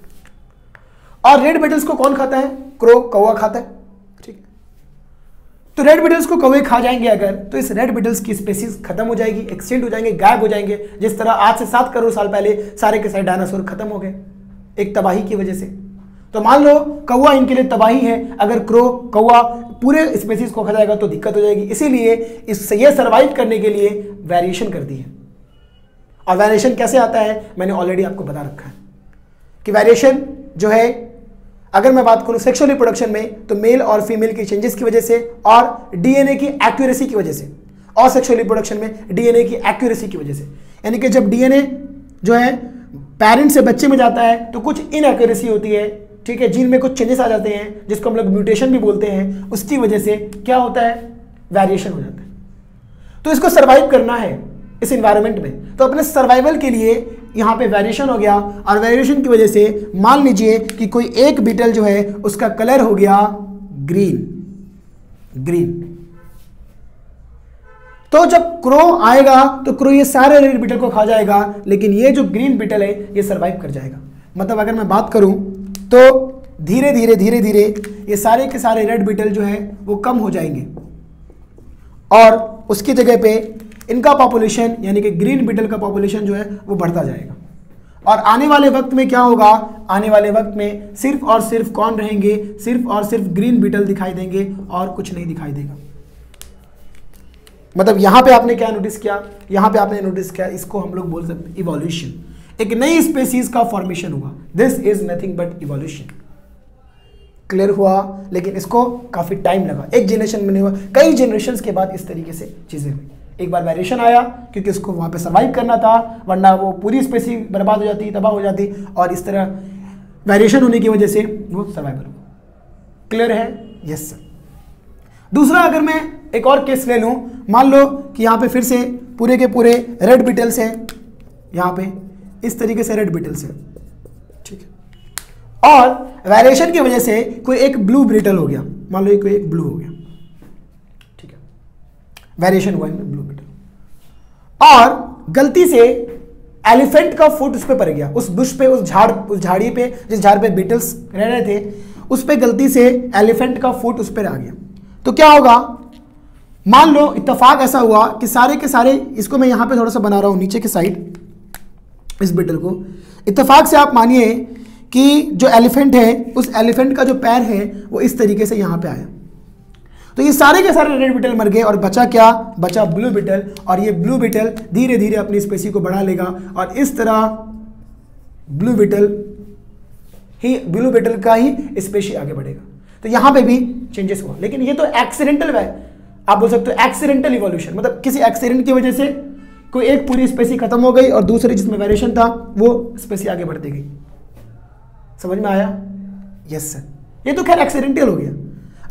और रेड बीटल्स को कौन खाता है? क्रो कौवा खाता है। ठीक। तो रेड बिटल्स को कौवे खा जाएँगे अगर तो इस रेड बिटल्स की स्पेसीज खत्म हो जाएगी एक्सटेंट हो जाएँगे, गायब हो जाएँगे। जिस तरह आज से सात करोड़ साल पहले सारे के सारे डायनासोर खत्म हो गए, एक तबाही की वजह से। तो मान लो कौवा इनके लिए तबाही है, अगर क्रो कौवा पूरे स्पेसीज को खा जाएगा तो दिक्कत हो जाएगी। इसीलिए इससे ये सर्वाइव करने के लिए वेरिएशन कर दी है। और वेरिएशन कैसे आता है? मैंने ऑलरेडी आपको बता रखा है कि वेरिएशन जो है, अगर मैं बात करूँ सेक्सुअल रिप्रोडक्शन में तो मेल और फीमेल की चेंजेस की वजह से और डीएनए की एक्यूरेसी की वजह से। और सेक्सुअल रिप्रोडक्शन में डीएनए की एक्यूरेसी की वजह से। यानी कि जब डीएनए जो है पेरेंट से बच्चे में जाता है तो कुछ इनएक्यूरेसी होती है। ठीक है जीन में कुछ चेंजेस आ जाते हैं, जिसको हम लोग म्यूटेशन भी बोलते हैं, उसकी वजह से क्या होता है? वेरिएशन हो जाता है। तो इसको सर्वाइव करना है इस इन्वायरमेंट में। तो अपने सर्वाइवल के लिए यहाँ पे वेरिएशन हो गया और वेरिएशन की वजह से मान लीजिए कि कोई एक बीटल जो है, उसका कलर हो गया ग्रीन ग्रीन तो जब क्रो आएगा तो क्रो ये सारे रेड बीटल को खा जाएगा, लेकिन ये जो ग्रीन बीटल है, ये सर्वाइव कर जाएगा। मतलब अगर मैं बात करूँ तो धीरे धीरे धीरे धीरे ये सारे के सारे रेड बीटल जो है, वो कम हो जाएँगे। और उसकी जगह पे इनका पॉपुलेशन यानी कि ग्रीन बीटल का पॉपुलेशन जो है, वो बढ़ता जाएगा। और आने वाले वक्त में क्या होगा? आने वाले वक्त में सिर्फ़ और सिर्फ़ कौन रहेंगे? सिर्फ़ और सिर्फ़ ग्रीन बीटल दिखाई देंगे और कुछ नहीं दिखाई देगा। मतलब यहाँ पे आपने क्या नोटिस किया? यहाँ पे आपने नोटिस किया, इसको हम लोग बोल सकते इवोल्यूशन एक नई स्पेसीज का फॉर्मेशन हुआ। This is nothing but evolution clear हुआ, लेकिन इसको काफ़ी टाइम लगा। एक जनरेशन में नहीं हुआ, कई जनरेशन के बाद इस तरीके से चीज़ें हुई। एक बार वेरिएशन आया, क्योंकि उसको वहाँ पे सर्वाइव करना था, वरना वो पूरी स्पेसी बर्बाद हो जाती, तबाह हो जाती, और इस तरह वेरिएशन होने की वजह से वो सर्वाइवल हुआ। क्लियर है? यस सर दूसरा अगर मैं एक और केस ले लूँ, मान लो कि यहाँ पे फिर से पूरे के पूरे रेड बिटल्स हैं, यहाँ पे। इस तरीके से रेड बिटल्स हैं ठीक है। और वेरिएशन की वजह से कोई एक ब्लू ब्रिटल हो गया। मान लो कोई एक ब्लू हो गया। ठीक है। वेरिएशन हुआ इनमें ब्लू ब्रिटल और गलती से एलिफेंट का फुट उस पर पड़ गया। उस बुश पे, उस झाड़, उस झाड़ी पे, जिस झाड़ पे बीटल्स रह रहे थे, उस पर गलती से एलिफेंट का फुट उस पर आ गया। तो क्या होगा? मान लो इतफाक ऐसा हुआ कि सारे के सारे, इसको मैं यहाँ पे थोड़ा सा बना रहा हूँ, नीचे की साइड इस बिटल को। इतफाक से आप मानिए कि जो एलिफेंट है, उस एलिफेंट का जो पैर है, वो इस तरीके से यहाँ पे आया। तो ये सारे के सारे रेड बिटल मर गए और बचा क्या? बचा ब्लू बिटल और ये ब्लू बिटल धीरे धीरे अपनी स्पेसी को बढ़ा लेगा और इस तरह ब्लू बिटल ही ब्लू बिटल का ही स्पेशी आगे बढ़ेगा। तो यहाँ पे भी चेंजेस हुआ। लेकिन ये तो एक्सीडेंटल है। आप बोल सकते हो एक्सीडेंटल इवोल्यूशन मतलब किसी एक्सीडेंट की वजह से कोई एक पूरी स्पेसी खत्म हो गई और दूसरी जिसमें वेरिएशन था, वो स्पेसी आगे बढ़ती गई समझ में आया? यस सर ये तो खैर एक्सीडेंटल हो गया।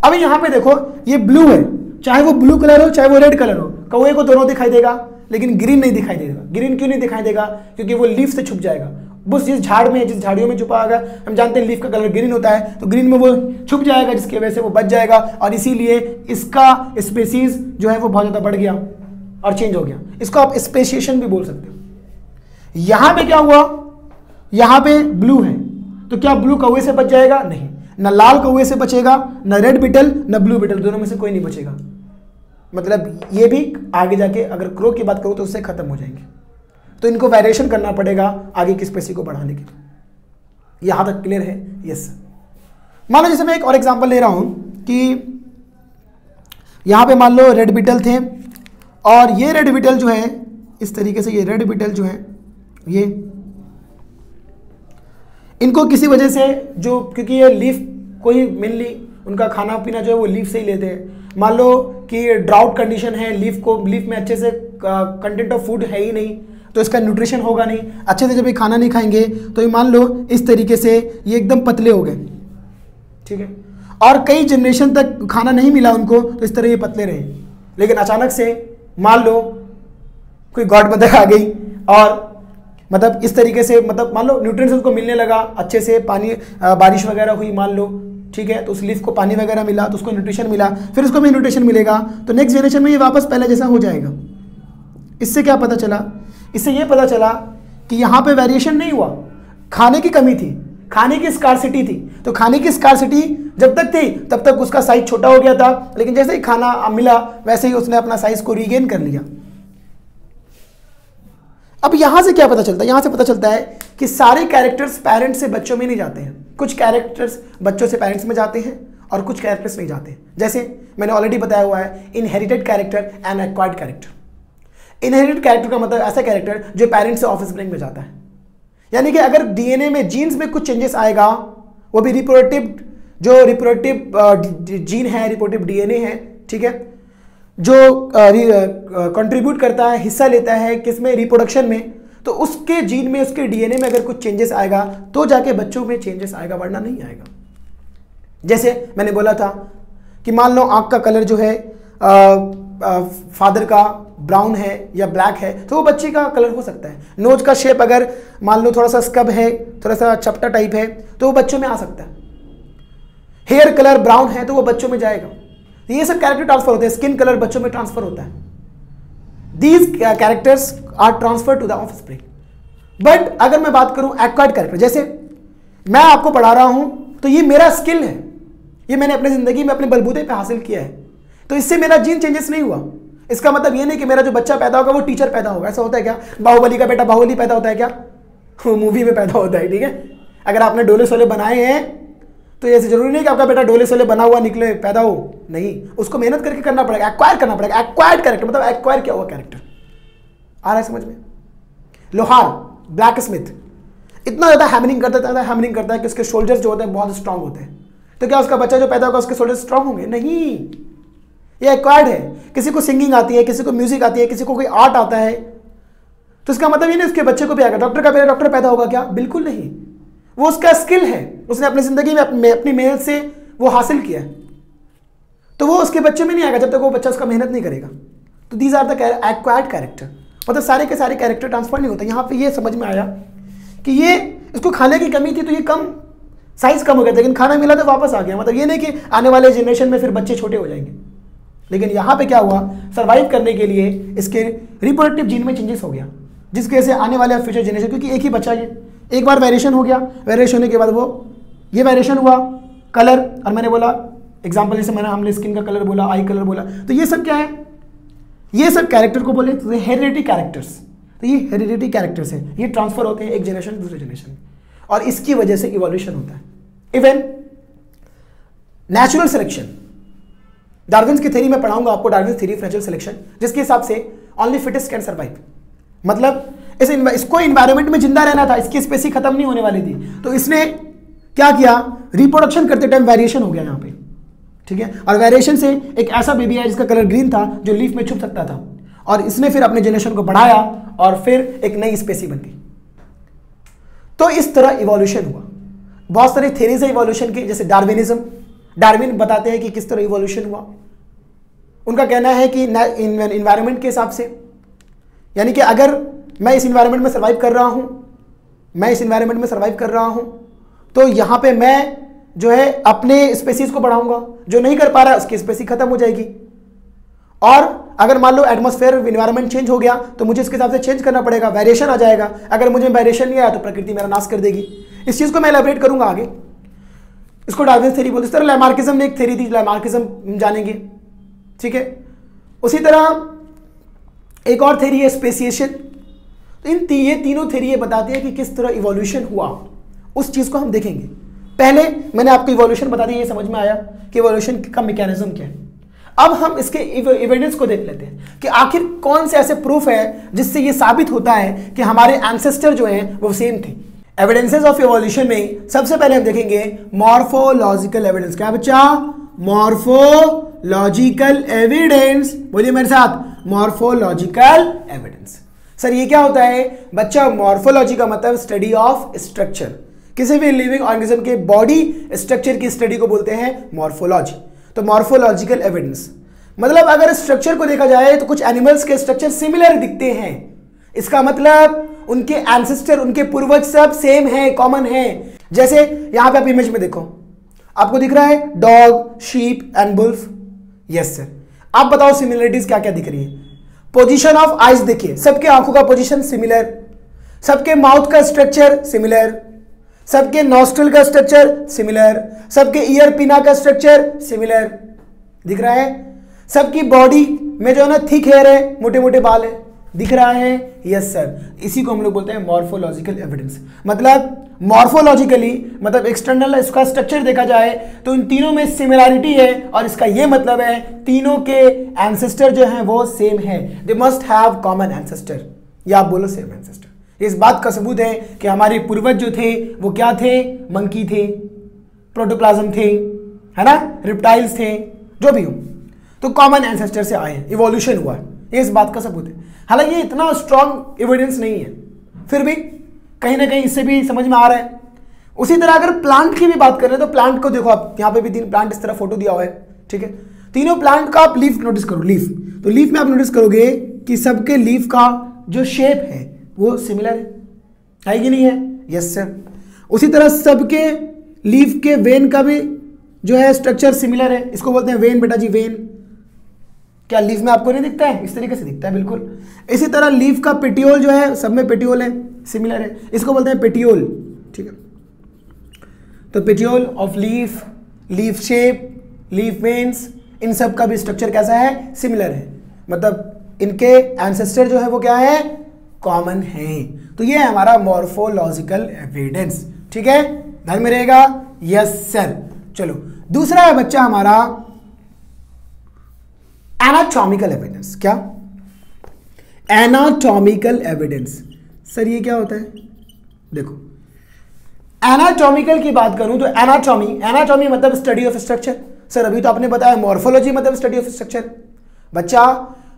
अब यहाँ पे देखो, ये ब्लू है। चाहे वो ब्लू कलर हो, चाहे वो रेड कलर हो, कौए को दोनों दिखाई देगा, लेकिन ग्रीन नहीं दिखाई देगा। ग्रीन क्यों नहीं दिखाई देगा? क्योंकि वो लीफ से छुप जाएगा। बस जिस झाड़ में जिस झाड़ियों में छुपा होगा, हम जानते हैं लीफ का कलर ग्रीन होता है तो ग्रीन में वो छुप जाएगा, जिसकी वजह से वो बच जाएगा। और इसीलिए इसका स्पेसीज जो है, वो बहुत ज़्यादा बढ़ गया। और चेंज हो गया। इसको आप स्पेशिएशन भी बोल सकते हो। यहाँ पे क्या हुआ? यहाँ पे ब्लू है। तो क्या ब्लू कौए से बच जाएगा? नहीं। ना लाल कौए से बचेगा, ना रेड बिटल न ब्लू बिटल दोनों में से कोई नहीं बचेगा। मतलब ये भी आगे जाके अगर क्रो की बात करूँ तो उससे खत्म हो जाएँगे। तो इनको वेरिएशन करना पड़ेगा आगे की स्पेसी को बढ़ाने के लिए। यहाँ तक क्लियर है? यस मान लो जैसे मैं एक और एग्जांपल ले रहा हूँ कि यहाँ पे मान लो रेड बिटल थे। और ये रेड बिटल जो है, इस तरीके से ये रेड बिटल जो है, ये, इनको किसी वजह से जो, क्योंकि ये लीफ को ही मेनली उनका खाना पीना जो है वो लीफ से ही लेते हैं। मान लो कि ड्राउट कंडीशन है लीफ को लीफ में अच्छे से कंटेंट ऑफ़ फ़ूड है ही नहीं तो इसका न्यूट्रिशन होगा नहीं। अच्छे से जब ये खाना नहीं खाएँगे तो ये मान लो इस तरीके से ये एकदम पतले हो गए। ठीक है? और कई जनरेशन तक खाना नहीं मिला उनको तो इस तरह ये पतले रहे। लेकिन अचानक से मान लो कोई गॉड मदर आ गई और मतलब इस तरीके से मतलब मान लो न्यूट्रिएंट्स उनको मिलने लगा, अच्छे से पानी बारिश वगैरह हुई मान लो, ठीक है तो उस लीफ को पानी वगैरह मिला तो उसको न्यूट्रिशन मिला, फिर उसको भी न्यूट्रिशन मिलेगा तो नेक्स्ट जनरेशन में ये वापस पहले जैसा हो जाएगा। इससे क्या पता चला? इससे ये पता चला कि यहाँ पे वेरिएशन नहीं हुआ, खाने की कमी थी। खाने की स्कारसिटी थी। तो खाने की स्कारसिटी जब तक थी, तब तक उसका साइज़ छोटा हो गया था। लेकिन जैसे ही खाना मिला, वैसे ही उसने अपना साइज़ को रीगेन कर लिया। अब यहाँ से क्या पता चलता है? यहाँ से पता चलता है कि सारे कैरेक्टर्स पेरेंट्स से बच्चों में नहीं जाते हैं। कुछ कैरेक्टर्स बच्चों से पेरेंट्स में जाते हैं और कुछ कैरेक्टर्स नहीं जाते जैसे मैंने ऑलरेडी बताया हुआ है inherited character and acquired character inherited character का मतलब ऐसा कैरेक्टर जो पेरेंट्स से ऑफ़िस ब्रिंग में जाता है। यानी कि अगर डीएनए में जीन्स में कुछ चेंजेस आएगा वो भी रिप्रोडक्टिव जो रिप्रोडक्टिव जीन है रिप्रोडक्टिव डीएनए है ठीक है? जो कंट्रीब्यूट करता है हिस्सा लेता है किसमें रिप्रोडक्शन में। तो उसके जीन में उसके डीएनए में अगर कुछ चेंजेस आएगा तो जाके बच्चों में चेंजेस आएगा वरना नहीं आएगा। जैसे मैंने बोला था कि मान लो आँख का कलर जो है आ, फादर का ब्राउन है या ब्लैक है तो वो बच्चे का कलर हो सकता है। नोज़ का शेप अगर मान लो थोड़ा सा स्कब है, थोड़ा सा चपटा टाइप है तो वो बच्चों में आ सकता है। हेयर कलर ब्राउन है तो वो बच्चों में जाएगा। तो ये सब कैरेक्टर ट्रांसफ़र होते हैं स्किन कलर बच्चों में ट्रांसफ़र होता है। These characters are transfer to the offspring but अगर मैं बात करूँ एक्वायर्ड कैरेक्टर जैसे मैं आपको पढ़ा रहा हूँ तो ये मेरा स्किल है। ये मैंने अपनी ज़िंदगी में अपने बलबूते पे हासिल किया है। तो इससे मेरा जीन चेंजेस नहीं हुआ। इसका मतलब ये नहीं कि मेरा जो बच्चा पैदा होगा, वो टीचर पैदा होगा। ऐसा होता है क्या? बाहुबली का बेटा बाहुबली पैदा होता है क्या? मूवी में पैदा होता है, ठीक है? अगर आपने डोले सोले बनाए हैं तो ऐसे ज़रूरी नहीं कि आपका बेटा डोले सोले बना हुआ निकले, पैदा हो। नहीं, उसको मेहनत करके करना पड़ेगा एक्वायर करना पड़ेगा। एक्वायर्ड कैरेक्टर मतलब एक्वायर क्या हुआ कैरेक्टर आ रहा है समझ में? लोहार ब्लैक स्मिथ इतना ज़्यादा हैमरिंग करता है हैमरिंग करता है कि उसके शोल्डर्स जो होते हैं बहुत स्ट्रांग होते हैं। तो क्या उसका बच्चा जो पैदा होगा, उसके शोल्डर स्ट्रांग होंगे? नहीं। ये एक्वायर्ड है। किसी को सिंगिंग आती है, किसी को म्यूज़िक आती है, किसी को कोई आर्ट आता है। तो इसका मतलब ये नहीं उसके बच्चे को भी आएगा। डॉक्टर का पहले डॉक्टर पैदा होगा क्या? बिल्कुल नहीं। वो उसका स्किल है। उसने अपनी ज़िंदगी में अपनी मेहनत से वो हासिल किया है। तो वो उसके बच्चे में नहीं आएगा जब तक वो बच्चा उसका मेहनत नहीं करेगा। तो these are the acquired character मतलब सारे के सारे कैरेक्टर ट्रांसफ़र नहीं होते। यहाँ पे ये समझ में आया कि ये, इसको खाने की कमी थी तो ये कम साइज़ कम हो गया। लेकिन खाना मिला तो वापस आ गया। मतलब ये नहीं कि आने वाले जनरेशन में फिर बच्चे छोटे हो जाएँगे। लेकिन यहाँ पे क्या हुआ? सर्वाइव करने के लिए इसके रिप्रोडक्टिव जीन में चेंजेस हो गया। जिसकी वजह से आने वाले फ्यूचर जनरेशन क्योंकि एक ही बच्चा ये एक बार वेरिएशन हो गया। वेरिएशन होने के बाद वो, ये वेरिएशन हुआ कलर और मैंने बोला एग्ज़ाम्पल जैसे मैंने हमने स्किन का कलर बोला आई कलर बोला तो ये सब क्या है? ये सब कैरेक्टर को बोले तो हेरिडिटी कैरेक्टर्स तो ये हेरिडिटी कैरेक्टर्स है। ये ट्रांसफ़र होते हैं एक जनरेशन दूसरे जनरेशन और इसकी वजह से इवोल्यूशन होता है। इवन नेचुरल सिलेक्शन डार्विन की थ्योरी में पढ़ाऊँगा आपको Darwin theory of natural selection जिसके हिसाब से ओनली फिटेस्ट कैन सर्वाइव मतलब इस इसको इन्वायरमेंट में ज़िंदा रहना था, इसकी स्पेसी खत्म नहीं होने वाली थी। तो इसने क्या किया? रिप्रोडक्शन करते टाइम वेरिएशन हो गया यहाँ पे। ठीक है? और वेरिएशन से एक ऐसा बेबी है जिसका कलर ग्रीन था, जो लीफ में छुप सकता था। और इसने फिर अपने जनरेशन को बढ़ाया और फिर एक नई स्पेसी बन गई। तो इस तरह इवोल्यूशन हुआ। बहुत सारी थेरीज है इवोल्यूशन की, जैसे डार्विनिज्म डार्विन बताते हैं कि किस तरह इवोल्यूशन हुआ। उनका कहना है कि इन्वायरमेंट के हिसाब से, यानी कि अगर मैं इस इन्वायरमेंट में सर्वाइव कर रहा हूँ, मैं इस इन्वायरमेंट में सर्वाइव कर रहा हूँ तो यहाँ पे मैं जो है अपने स्पेसीज को बढ़ाऊँगा। जो नहीं कर पा रहा, उसकी स्पेसी खत्म हो जाएगी। और अगर मान लो एटमोस्फेयर इन्वायरमेंट चेंज हो गया तो मुझे इसके हिसाब से चेंज करना पड़ेगा वेरिएशन आ जाएगा। अगर मुझे वेरिएशन नहीं आया तो प्रकृति मेरा नाश कर देगी। इस चीज़ को मैं एलेबरेट करूँगा आगे। इसको डार्विन थेरी बोलते तरह लैमार्किज्म ने एक थेरी दी लैमार्किज्म जानेंगे। ठीक है? उसी तरह एक और थेरी है स्पेसिएशन तो इन ती, ये तीनों थेरी ये बताती है कि किस तरह इवोल्यूशन हुआ। उस चीज़ को हम देखेंगे। पहले मैंने आपको इवोल्यूशन बता दिया ये समझ में आया कि इवोल्यूशन का मैकेनिज्म क्या है। अब हम इसके एविडेंस को देख लेते हैं कि आखिर कौन से ऐसे प्रूफ है जिससे ये साबित होता है कि हमारे एंसेस्टर जो हैं वो सेम थे। एविडेंसेस ऑफ़ इवोल्यूशन में सबसे पहले हम देखेंगे मॉर्फोलॉजिकल एविडेंस क्या बच्चा? मॉर्फोलॉजिकल एविडेंस बोलिए मेरे साथ मॉर्फोलॉजिकल एविडेंस सर, ये क्या होता है? बच्चा मॉर्फोलॉजी का मतलब स्टडी ऑफ़ स्ट्रक्चर किसी भी लिविंग ऑर्गेनिज्म के बॉडी स्ट्रक्चर की स्टडी को बोलते हैं मॉर्फोलॉजी तो मॉर्फोलॉजिकल एविडेंस मतलब अगर स्ट्रक्चर को देखा जाए तो कुछ एनिमल्स के स्ट्रक्चर सिमिलर दिखते हैं। इसका मतलब उनके एंसेस्टर उनके पूर्वज सब सेम है कॉमन है। जैसे यहाँ पे आप इमेज में देखो। आपको दिख रहा है dog sheep and wolf yes sir आप बताओ सिमिलरिटीज क्या क्या दिख रही है? पोजीशन ऑफ़ आइज़ देखिए। सबके आँखों का पोजीशन सिमिलर सबके माउथ का स्ट्रक्चर सिमिलर सबके नॉस्ट्रल का स्ट्रक्चर सिमिलर सबके ईयर पिना का स्ट्रक्चर सिमिलर दिख रहा है? सबकी बॉडी में जो है ना थिक हेयर है मोटे मोटे बाल है। दिख रहा है? यस सर इसी को हम लोग बोलते हैं मॉर्फोलॉजिकल एविडेंस मतलब मॉर्फोलॉजिकली मतलब एक्सटर्नल इसका स्ट्रक्चर देखा जाए तो इन तीनों में सिमिलैरिटी है और इसका ये मतलब है, तीनों के एंसेस्टर जो हैं वो सेम है. They must have common ancestor या आप बोलो सेम एंसेस्टर इस बात का सबूत है कि हमारे पूर्वज जो थे, वो क्या थे? मंकी थे प्रोटोप्लाज्म थे, है ना? रिप्टाइल्स थे, जो भी हो. तो कॉमन एंसेस्टर से आए इवोल्यूशन हुआ. इस बात का सबूत है। हालाँकि इतना स्ट्रॉन्ग एविडेंस नहीं है। फिर भी कहीं ना कहीं इससे भी समझ में आ रहा है। उसी तरह अगर प्लांट की भी बात करें तो प्लांट को देखो आप, यहाँ पे भी तीन प्लांट इस तरह फ़ोटो दिया हुआ है, ठीक है? तीनों प्लांट का आप लीफ नोटिस करो लीफ तो लीफ में आप नोटिस करोगे कि सबके लीफ का जो शेप है, वो सिमिलर है। है कि नहीं है? यस सर उसी तरह सबके लीफ के वेन का भी जो है स्ट्रक्चर सिमिलर है। इसको बोलते हैं वेन बेटा जी वेन क्या लीफ में आपको नहीं दिखता है? इस तरीके से दिखता है, बिल्कुल। इसी तरह लीफ का पेटियोल जो है, सब में पेटियोल है सिमिलर है। इसको बोलते हैं पेटियोल ठीक है? तो petiole of leaf leaf shape leaf veins इन सब का भी स्ट्रक्चर कैसा है? सिमिलर है। मतलब इनके एंसेस्टर जो है, वो क्या है? कॉमन है। तो ये है हमारा मॉर्फोलॉजिकल एविडेंस ठीक है? ध्यान में रहेगा? यस सर चलो। दूसरा है बच्चा हमारा एनाटॉमिकल एविडेंस क्या? एनाटॉमिकल एविडेंस सर ये क्या होता है? देखो। एनाटॉमिकल की बात करूँ तो एनाटॉमी एनाटॉमी मतलब स्टडी ऑफ़ स्ट्रक्चर सर अभी तो आपने बताया मॉर्फोलॉजी मतलब स्टडी ऑफ़ स्ट्रक्चर बच्चा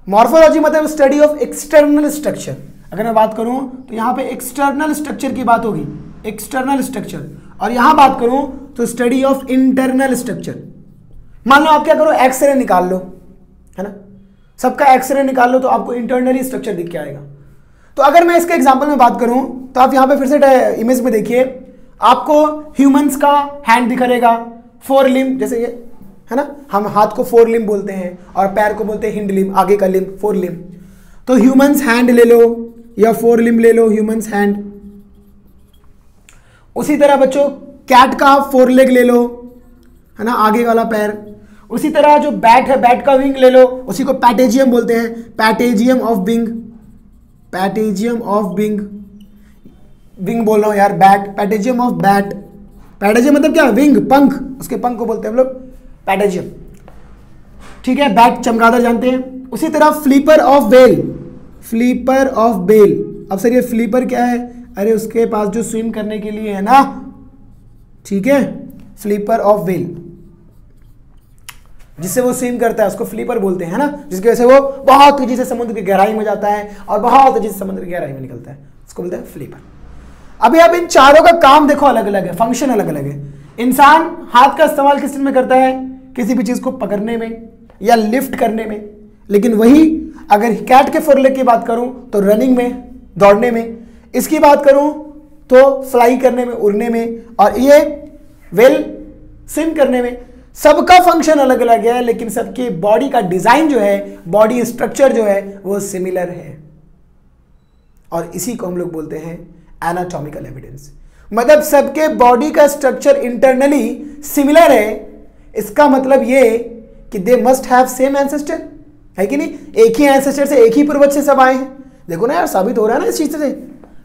मॉर्फोलॉजी मतलब स्टडी ऑफ़ एक्सटर्नल स्ट्रक्चर अगर मैं बात करूँ तो यहाँ पे एक्सटर्नल स्ट्रक्चर की बात होगी। एक्सटर्नल स्ट्रक्चर और यहाँ बात करूँ तो स्टडी ऑफ़ इंटरनल स्ट्रक्चर मान लो आप क्या करो एक्सरे निकाल लो। है ना? सबका एक्सरे निकाल लो तो आपको इंटरनली स्ट्रक्चर दिख के आएगा। तो अगर मैं इसके एग्ज़ाम्पल में बात करूँ तो आप यहाँ पे फिर से इमेज में देखिए, आपको ह्यूमंस का हैंड दिखा फोर लिम जैसे ये, है ना? हम हाथ को फोर लिम बोलते हैं और पैर को बोलते हैं हिंड लिम आगे का लिम फोर लिम तो ह्यूमंस हैंड ले लो या फोर लिम ले लो ह्यूमंस हैंड उसी तरह बच्चों कैट का फोर लेग ले लो, है ना? आगे वाला पैर। उसी तरह जो बैट है बैट का विंग ले लो, उसी को पैटेजियम बोलते हैं। Patagium of bing patagium of bing wing बोल रहा हूँ यार bat patagium of bat patagium मतलब क्या? विंग पंख। उसके पंख को बोलते हैं हम लोग। पैटेजियम ठीक है बैट चमगादड़ जानते हैं। उसी तरह flipper of whale flipper of whale अब सर ये फ्लीपर क्या है? अरे उसके पास जो स्विम करने के लिए है ना? ठीक है? फ्लीपर ऑफ़ वेल जिससे वो स्विम करता है, उसको फ्लीपर बोलते हैं ना? जिसकी वजह से वो बहुत तेज़ी से समुद्र की गहराई में जाता है और बहुत तेज़ी से समुद्र की गहराई में निकलता है। उसको बोलते हैं फ्लीपर अभी अब इन चारों का काम देखो अलग अलग है फ़ंक्शन अलग अलग है। इंसान हाथ का इस्तेमाल किस चीज़ में करता है? किसी भी चीज़ को पकड़ने में या लिफ्ट करने में। लेकिन वही, अगर कैट के फोरले की बात करूँ तो रनिंग में, दौड़ने में, इसकी बात करूँ तो फ्लाई करने में, उड़ने में और ये वेल स्विम करने में सबका फ़ंक्शन अलग अलग है, लेकिन सबके बॉडी का डिज़ाइन जो है बॉडी स्ट्रक्चर जो है, वो सिमिलर है। और इसी को हम लोग बोलते हैं एनाटॉमिकल एविडेंस मतलब सबके बॉडी का स्ट्रक्चर इंटरनली सिमिलर है, इसका मतलब ये कि they must have same ancestor है कि नहीं? एक ही एंसेस्टर से, एक ही पूर्वज से सब आए हैं। देखो ना यार, साबित हो रहा है ना इस चीज़ से।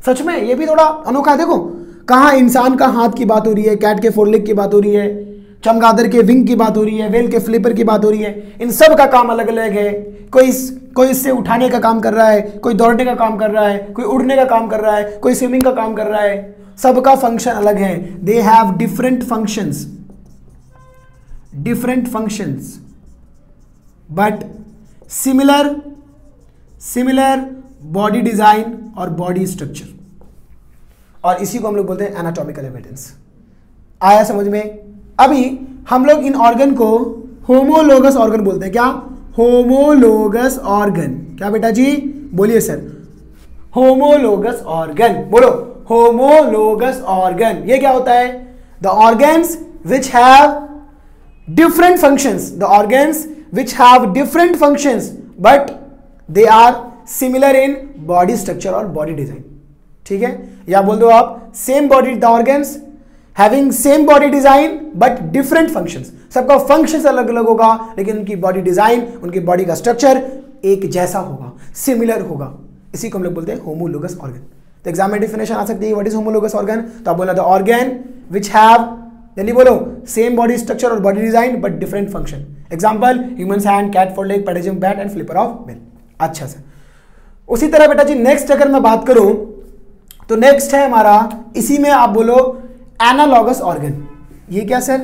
सच में, ये भी थोड़ा अनोखा है। देखो, कहा इंसान का हाथ की बात हो रही है, कैट के फोरलेग की बात हो रही है चमगादड़ के विंग की बात हो रही है वेल के फ्लिपर की बात हो रही है, इन सब का काम अलग अलग है। कोई कोई इससे उठाने का काम कर रहा है, कोई दौड़ने का काम कर रहा है, कोई उड़ने का काम कर रहा है, कोई स्विमिंग का काम कर रहा है। सबका फ़ंक्शन अलग है। They have different functions different functions but similar similar body design और बॉडी स्ट्रक्चर और इसी को हम लोग बोलते हैं एनाटॉमिकल एविडेंस आया समझ में? अभी हम लोग इन ऑर्गन को होमोलोगस ऑर्गन बोलते हैं। क्या? होमोलोगस ऑर्गन क्या बेटा जी? बोलिए सर। होमोलोगस ऑर्गन बोलो। होमोलोगस ऑर्गन ये क्या होता है? The organs which have different functions the organs which have different functions, but they are similar in body structure और body design ठीक है? या बोल दो आप same body the organs having same body design but different functions सबका functions अलग अलग होगा, लेकिन उनकी बॉडी डिज़ाइन उनकी बॉडी का स्ट्रक्चर एक जैसा होगा सिमिलर होगा। इसी को हम लोग बोलते हैं होमोलोगस ऑर्गन तो एग्ज़ाम में डिफिनेशन आ सकती है व्हाट इज़ होमोलोगस ऑर्गन तो आप बोला द ऑर्गन विच हैव जल्दी बोलो सेम बॉडी स्ट्रक्चर और body design but different function example human hand cat four leg patagium bat and flipper of whale अच्छा सर। उसी तरह बेटा जी नेक्स्ट अगर मैं बात करूँ तो नेक्स्ट है हमारा, इसी में आप बोलो एनालॉगस ऑर्गन ये क्या सर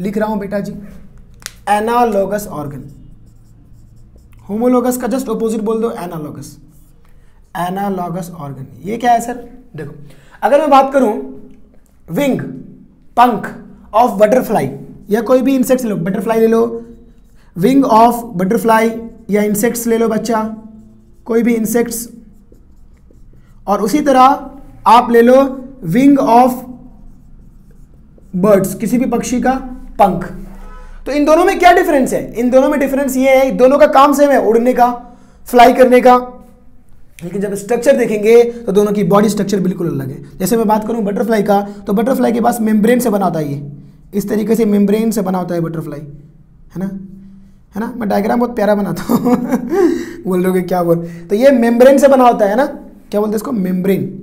लिख रहा हूँ बेटा जी एनालॉगस ऑर्गन होमोलोगस का जस्ट अपोजिट बोल दो एनालॉगस एनालॉगस ऑर्गन ये क्या है सर देखो, अगर मैं बात करूँ विंग पंख ऑफ़ बटरफ्लाई या कोई भी इंसेक्ट्स ले लो बटरफ्लाई ले लो विंग ऑफ़ बटरफ्लाई या इंसेक्ट्स ले लो बच्चा, कोई भी इंसेक्ट्स और उसी तरह आप ले लो विंग ऑफ़ बर्ड्स किसी भी पक्षी का पंख। तो इन दोनों में क्या डिफरेंस है? इन दोनों में डिफरेंस ये है, दोनों का काम सेम है, उड़ने का फ्लाई करने का। लेकिन जब स्ट्रक्चर देखेंगे तो दोनों की बॉडी स्ट्रक्चर बिल्कुल अलग है। जैसे मैं बात करूँ बटरफ्लाई का तो बटरफ्लाई के पास मेम्ब्रेन से बना होता है ये। इस तरीके से मेम्ब्रेन से बना होता है बटरफ्लाई है ना? है ना? मैं डायग्राम बहुत प्यारा बनाता हूँ। (laughs) बोल रहे क्या बोल? तो ये मेम्ब्रेन से बना होता है ना? क्या बोलते हैं इसको? मेम्ब्रेन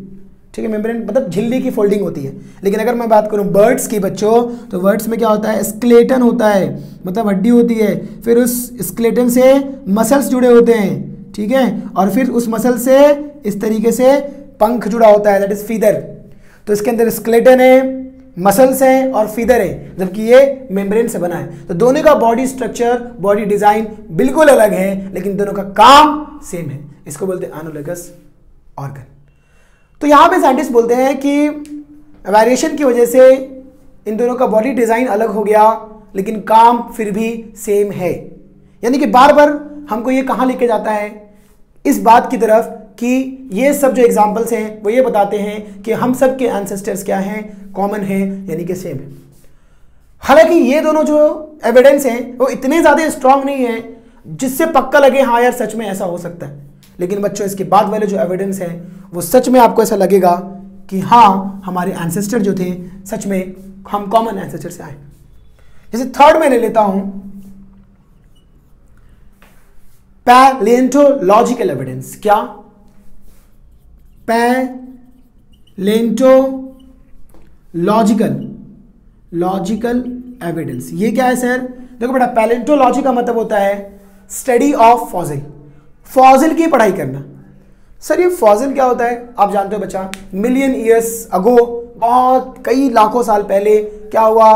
ठीक है मेम्ब्रेन मतलब झिल्ली की फोल्डिंग होती है। लेकिन अगर मैं बात करूँ बर्ड्स की, बच्चों तो बर्ड्स में क्या होता है? स्केलेटन होता है। मतलब हड्डी होती है। फिर उस स्केलेटन से मसल्स जुड़े होते हैं। ठीक है? और फिर उस मसल से इस तरीके से पंख जुड़ा होता है दैट इज़ फीदर तो इसके अंदर स्केलेटन है मसल्स हैं और फीदर है, जबकि ये मेम्ब्रेन से बना है। तो दोनों का बॉडी स्ट्रक्चर बॉडी डिज़ाइन बिल्कुल अलग है, लेकिन दोनों का काम सेम है। इसको बोलते हैं एनोलगस ऑर्गन तो यहाँ पे साइंटिस्ट बोलते हैं कि वेरिएशन की वजह से इन दोनों का बॉडी डिज़ाइन अलग हो गया, लेकिन काम फिर भी सेम है। यानी कि बार बार हमको ये कहाँ लेके जाता है? इस बात की तरफ़ कि ये सब जो एग्जाम्पल्स हैं, वो ये बताते हैं कि हम सब के एंसेस्टर्स क्या हैं? कॉमन है, यानी कि सेम है। हालाँकि ये दोनों जो एविडेंस हैं, वो इतने ज़्यादा स्ट्रांग नहीं हैं, जिससे पक्का लगे हाँ यार, सच में ऐसा हो सकता है। लेकिन बच्चों, इसके बाद वाले जो एविडेंस हैं वो सच में आपको ऐसा लगेगा कि हाँ हमारे एंसेस्टर जो थे, सच में हम कॉमन एंसेस्टर से आए। जैसे थर्ड में ले लेता हूँ पैलेंटोलॉजिकल एविडेंस क्या? पैलेंटो लॉजिकल लॉजिकल एविडेंस ये क्या है सर देखो बेटा पैलेंटोलॉजी का मतलब होता है स्टडी ऑफ़ फॉजिल फॉजिल की पढ़ाई करना। सर, ये फॉजिल क्या होता है? आप जानते हो बच्चा मिलियन ईयर्स अगो बहुत, कई लाखों साल पहले क्या हुआ?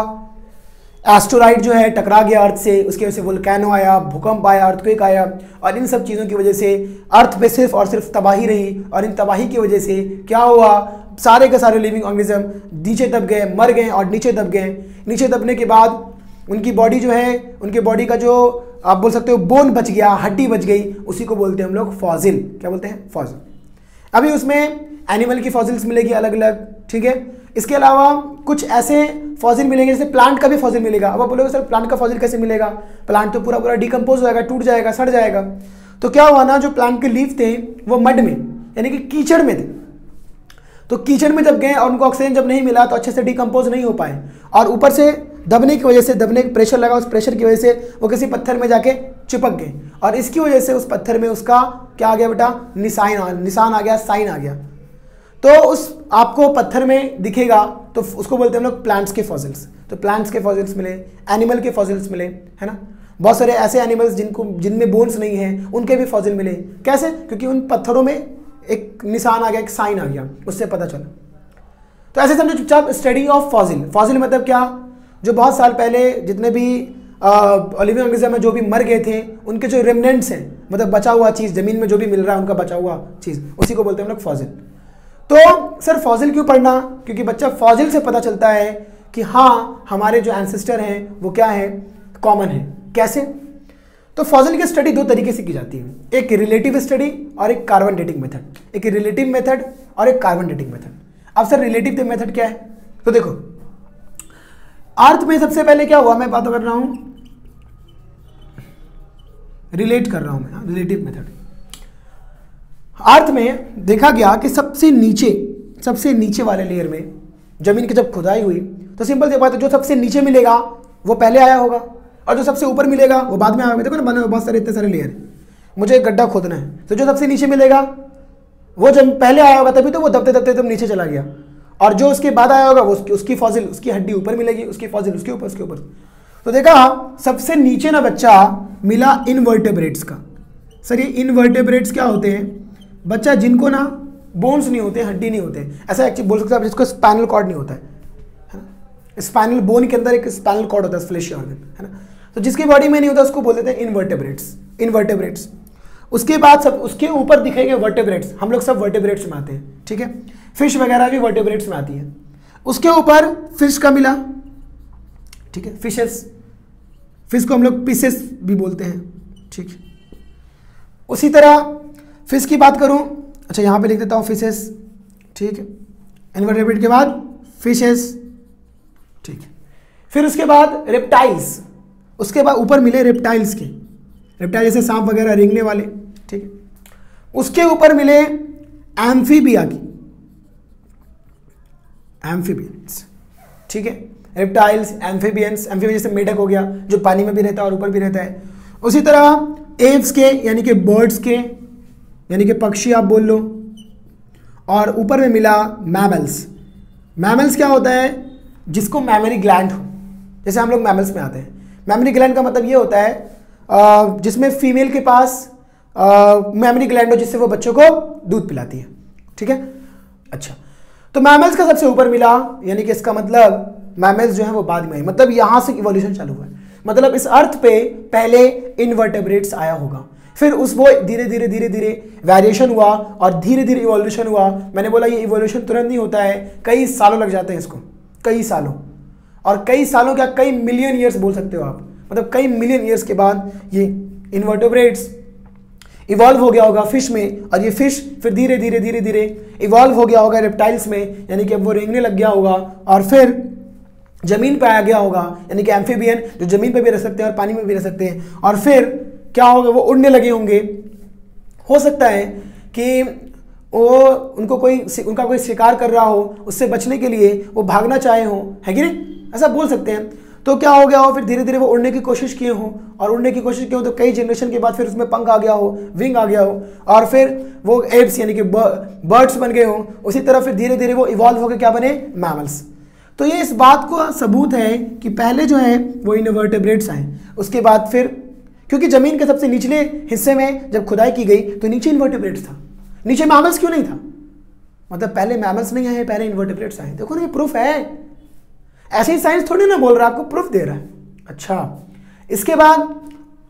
एस्टोराइड जो है टकरा गया अर्थ से, उसकी वजह से वोल्केनो आया, भूकंप आया अर्थक्वेक आया और इन सब चीज़ों की वजह से अर्थ पे सिर्फ़ और सिर्फ़ तबाही रही और इन तबाही की वजह से क्या हुआ? सारे के सारे लिविंग ऑर्गेनिज्म नीचे दब गए, मर गए और नीचे दब गए। नीचे दबने के बाद उनकी बॉडी जो है, उनके बॉडी का जो आप बोल सकते हो, बोन बच गया, हड्डी बच गई, उसी को बोलते हैं हम लोग फॉजिल। क्या बोलते हैं? फॉजिल। अभी उसमें एनिमल की फॉजिल्स मिलेगी अलग अलग ठीक है? इसके अलावा कुछ ऐसे फॉजिल मिलेंगे, जैसे प्लांट का भी फॉजिल मिलेगा। अब आप बोलोगे, सर, प्लांट का फॉजिल कैसे मिलेगा? प्लांट तो पूरा पूरा डिकम्पोज हो जाएगा, टूट जाएगा, सड़ जाएगा। तो क्या हुआ ना, जो प्लांट के लीव थे, वो मड में, यानी कि कीचड़ में थे। तो कीचड़ में जब गए और उनको ऑक्सीजन जब नहीं मिला तो अच्छे से डिकम्पोज नहीं हो पाए। और ऊपर से दबने की वजह से, दबने प्रेशर लगा, उस प्रेशर की वजह से वो किसी पत्थर में जाके चिपक गए। और इसकी वजह से उस पत्थर में उसका क्या आ गया बेटा? निशान निशान आ गया साइन आ गया। तो उस, आपको पत्थर में दिखेगा तो उसको बोलते हैं हम लोग प्लांट्स के फॉजिल्स तो प्लांट्स के फॉजिल्स मिले एनिमल के फॉजिल्स मिले, है ना? बहुत सारे ऐसे एनिमल्स जिनको, जिनमें बोन्स नहीं हैं, उनके भी फॉजिल मिले। कैसे? क्योंकि उन पत्थरों में एक निशान आ गया, एक साइन आ गया, उससे पता चला। तो ऐसे समझो चुपचाप स्टडी ऑफ़ फॉजिल फॉजिल मतलब क्या? जो बहुत साल पहले जितने भी लिविंग ऑर्गेनिज्म में जो भी मर गए थे, उनके जो रेमनेंट्स हैं मतलब बचा हुआ चीज़, ज़मीन में जो भी मिल रहा है, उनका बचा हुआ चीज़, उसी को बोलते हैं हम लोग फॉजिल तो सर फॉजिल क्यों पढ़ना? क्योंकि बच्चा फॉजिल से पता चलता है कि हाँ हमारे जो एंसेस्टर हैं, वो क्या है? कॉमन है. कैसे? तो फॉजिल की स्टडी दो तरीके से की जाती है. एक रिलेटिव स्टडी और एक कार्बन डेटिंग मेथड एक रिलेटिव मेथड और एक कार्बन डेटिंग मेथड अब सर रिलेटिव मेथड क्या है? तो देखो अर्थ में सबसे पहले क्या हुआ? मैं बात कर रहा हूँ। रिलेट कर रहा हूँ मैं रिलेटिव मेथड अर्थ में देखा गया कि सबसे नीचे सबसे नीचे वाले लेयर में ज़मीन की जब खुदाई हुई तो सिंपल सी बात है, जो सबसे नीचे मिलेगा, वो पहले आया होगा और जो सबसे ऊपर मिलेगा, वो बाद में आया देखो ना, बने बहुत सारे, इतने सारे लेयर मुझे एक गड्ढा खोदना है तो जो सबसे नीचे मिलेगा, वो जब पहले आया होगा तभी तो वो दबते दबते एकदम नीचे चला गया। और जो उसके बाद आया होगा, वो उसकी उसकी फॉजिल, उसकी हड्डी ऊपर मिलेगी, उसकी फॉजिल, उसके ऊपर उसके ऊपर। तो देखा, सबसे नीचे ना बच्चा मिला इनवर्टेब्रेट्स का। सर, ये इनवर्टेब्रेट्स क्या होते हैं? बच्चा जिनको ना बोन्स नहीं होते, हड्डी नहीं होते। ऐसा एक्चुअली बोल सकते हैं जिसको स्पाइनल कॉर्ड नहीं होता है। स्पाइनल बोन के अंदर एक स्पाइनल कॉर्ड होता है फ्लेश ऑर्गन है ना? तो जिसकी बॉडी में नहीं होता, उसको बोल देते हैं इनवर्टेब्रेट्स इनवर्टेब्रेट्स उसके बाद सब, उसके ऊपर दिखेंगे वर्टेब्रेट्स हम लोग सब वर्टेब्रेट्स में आते हैं, ठीक है? फ़िश वगैरह भी वर्टेब्रेट्स में आती है। उसके ऊपर फ़िश का मिला। ठीक है फिशेस फ़िश को हम लोग पीसेस भी बोलते हैं। ठीक। उसी तरह फ़िश की बात करूँ अच्छा यहाँ पे लिख देता हूँ फिशेस ठीक। है इन्वर्टेब्रेट के बाद फिशेस ठीक। है फिर उसके बाद रेप्टाइल्स उसके बाद ऊपर मिले रेप्टाइल्स के। रेप्टाइल जैसे सांप वगैरह रेंगने वाले। ठीक। है उसके ऊपर मिले एम्फीबिया की। एम्फीबियंस ठीक है? रेप्टाइल्स एम्फीबियंस एम्फीबियन जैसे मेढक हो गया, जो पानी में भी रहता है और ऊपर भी रहता है। उसी तरह एव्स के, यानी कि बर्ड्स के, यानी कि पक्षी आप बोल लो, और ऊपर में मिला मैमल्स मैमल्स क्या होता है? जिसको मेमोरी ग्लैंड हो। जैसे हम लोग मैमल्स में आते हैं। मेमोरी ग्लैंड का मतलब ये होता है जिसमें फीमेल के पास मेमोरी ग्लैंड हो जिससे वो बच्चों को दूध पिलाती है। ठीक है? अच्छा। तो मैमल्स का सबसे ऊपर मिला, यानी कि इसका मतलब मैमल्स जो है वो बाद में आई मतलब यहाँ से इवोल्यूशन चालू हुआ मतलब इस अर्थ पे पहले इनवर्टेब्रेट्स आया होगा। फिर उस वो धीरे धीरे धीरे धीरे वेरिएशन हुआ और धीरे धीरे इवोल्यूशन हुआ। मैंने बोला, ये इवोल्यूशन तुरंत नहीं होता है। कई सालों लग जाते हैं इसको। कई सालों। और कई सालों क्या कई मिलियन ईयर्स बोल सकते हो आप? मतलब कई मिलियन ईयर्स के बाद ये इन्वर्टेब्रेट्स इवॉल्व हो गया होगा फ़िश में, और ये फ़िश फिर धीरे धीरे धीरे धीरे इवॉल्व हो गया होगा रेप्टाइल्स में, यानी कि अब वो रेंगने लग गया होगा, और फिर ज़मीन पर आ गया होगा, यानी कि एम्फीबियन जो ज़मीन पर भी रह सकते हैं और पानी में भी रह सकते हैं। और फिर क्या होगा, वो उड़ने लगे होंगे। हो सकता है कि वो उनको कोई उनका कोई शिकार कर रहा हो, उससे बचने के लिए वो भागना चाहे हो। है कि नहीं? ऐसा बोल सकते हैं। तो क्या हो गया हो? फिर धीरे धीरे वो उड़ने की कोशिश किए हो। और उड़ने की कोशिश की हो तो कई जनरेशन के बाद फिर उसमें पंख आ गया हो विंग आ गया हो। और फिर वो एप्स यानी कि बर्ड्स बन गए हो। उसी तरह फिर धीरे धीरे वो इवॉल्व होकर क्या बने? मैमल्स तो ये इस बात को सबूत है कि पहले जो है वो इनवर्टेब्रेट्स आए। उसके बाद फिर, क्योंकि ज़मीन के सबसे निचले हिस्से में जब खुदाई की गई तो नीचे इन्वर्टेब्रेट्स था। नीचे मैमल्स क्यों नहीं था? मतलब पहले मैमल्स नहीं आए, पहले इन्वर्टेब्रेट्स आए। देखो ना, ये प्रूफ है। ऐसे ही साइंस थोड़ी ना बोल रहा आपको प्रूफ दे रहा है। अच्छा इसके बाद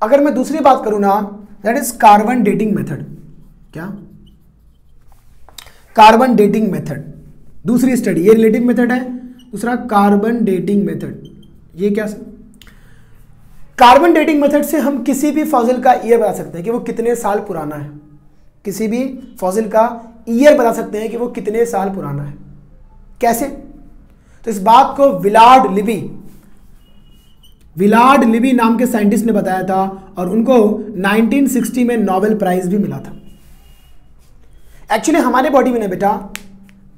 अगर मैं दूसरी बात करूँ ना that is carbon dating method क्या? कार्बन डेटिंग मेथड दूसरी स्टडी ये रिलेटिव मेथड है, दूसरा कार्बन डेटिंग मेथड ये क्या कार्बन डेटिंग मेथड से हम किसी भी फॉजिल का ईयर बता सकते हैं कि वो कितने साल पुराना है। किसी भी फॉजिल का ईयर बता सकते हैं कि वो कितने साल पुराना है। कैसे? तो इस बात को विलार्ड लिबी विलार्ड लिबी नाम के साइंटिस्ट ने बताया था और उनको 1960 में नोबेल प्राइज भी मिला था। एक्चुअली हमारे बॉडी में ना बेटा,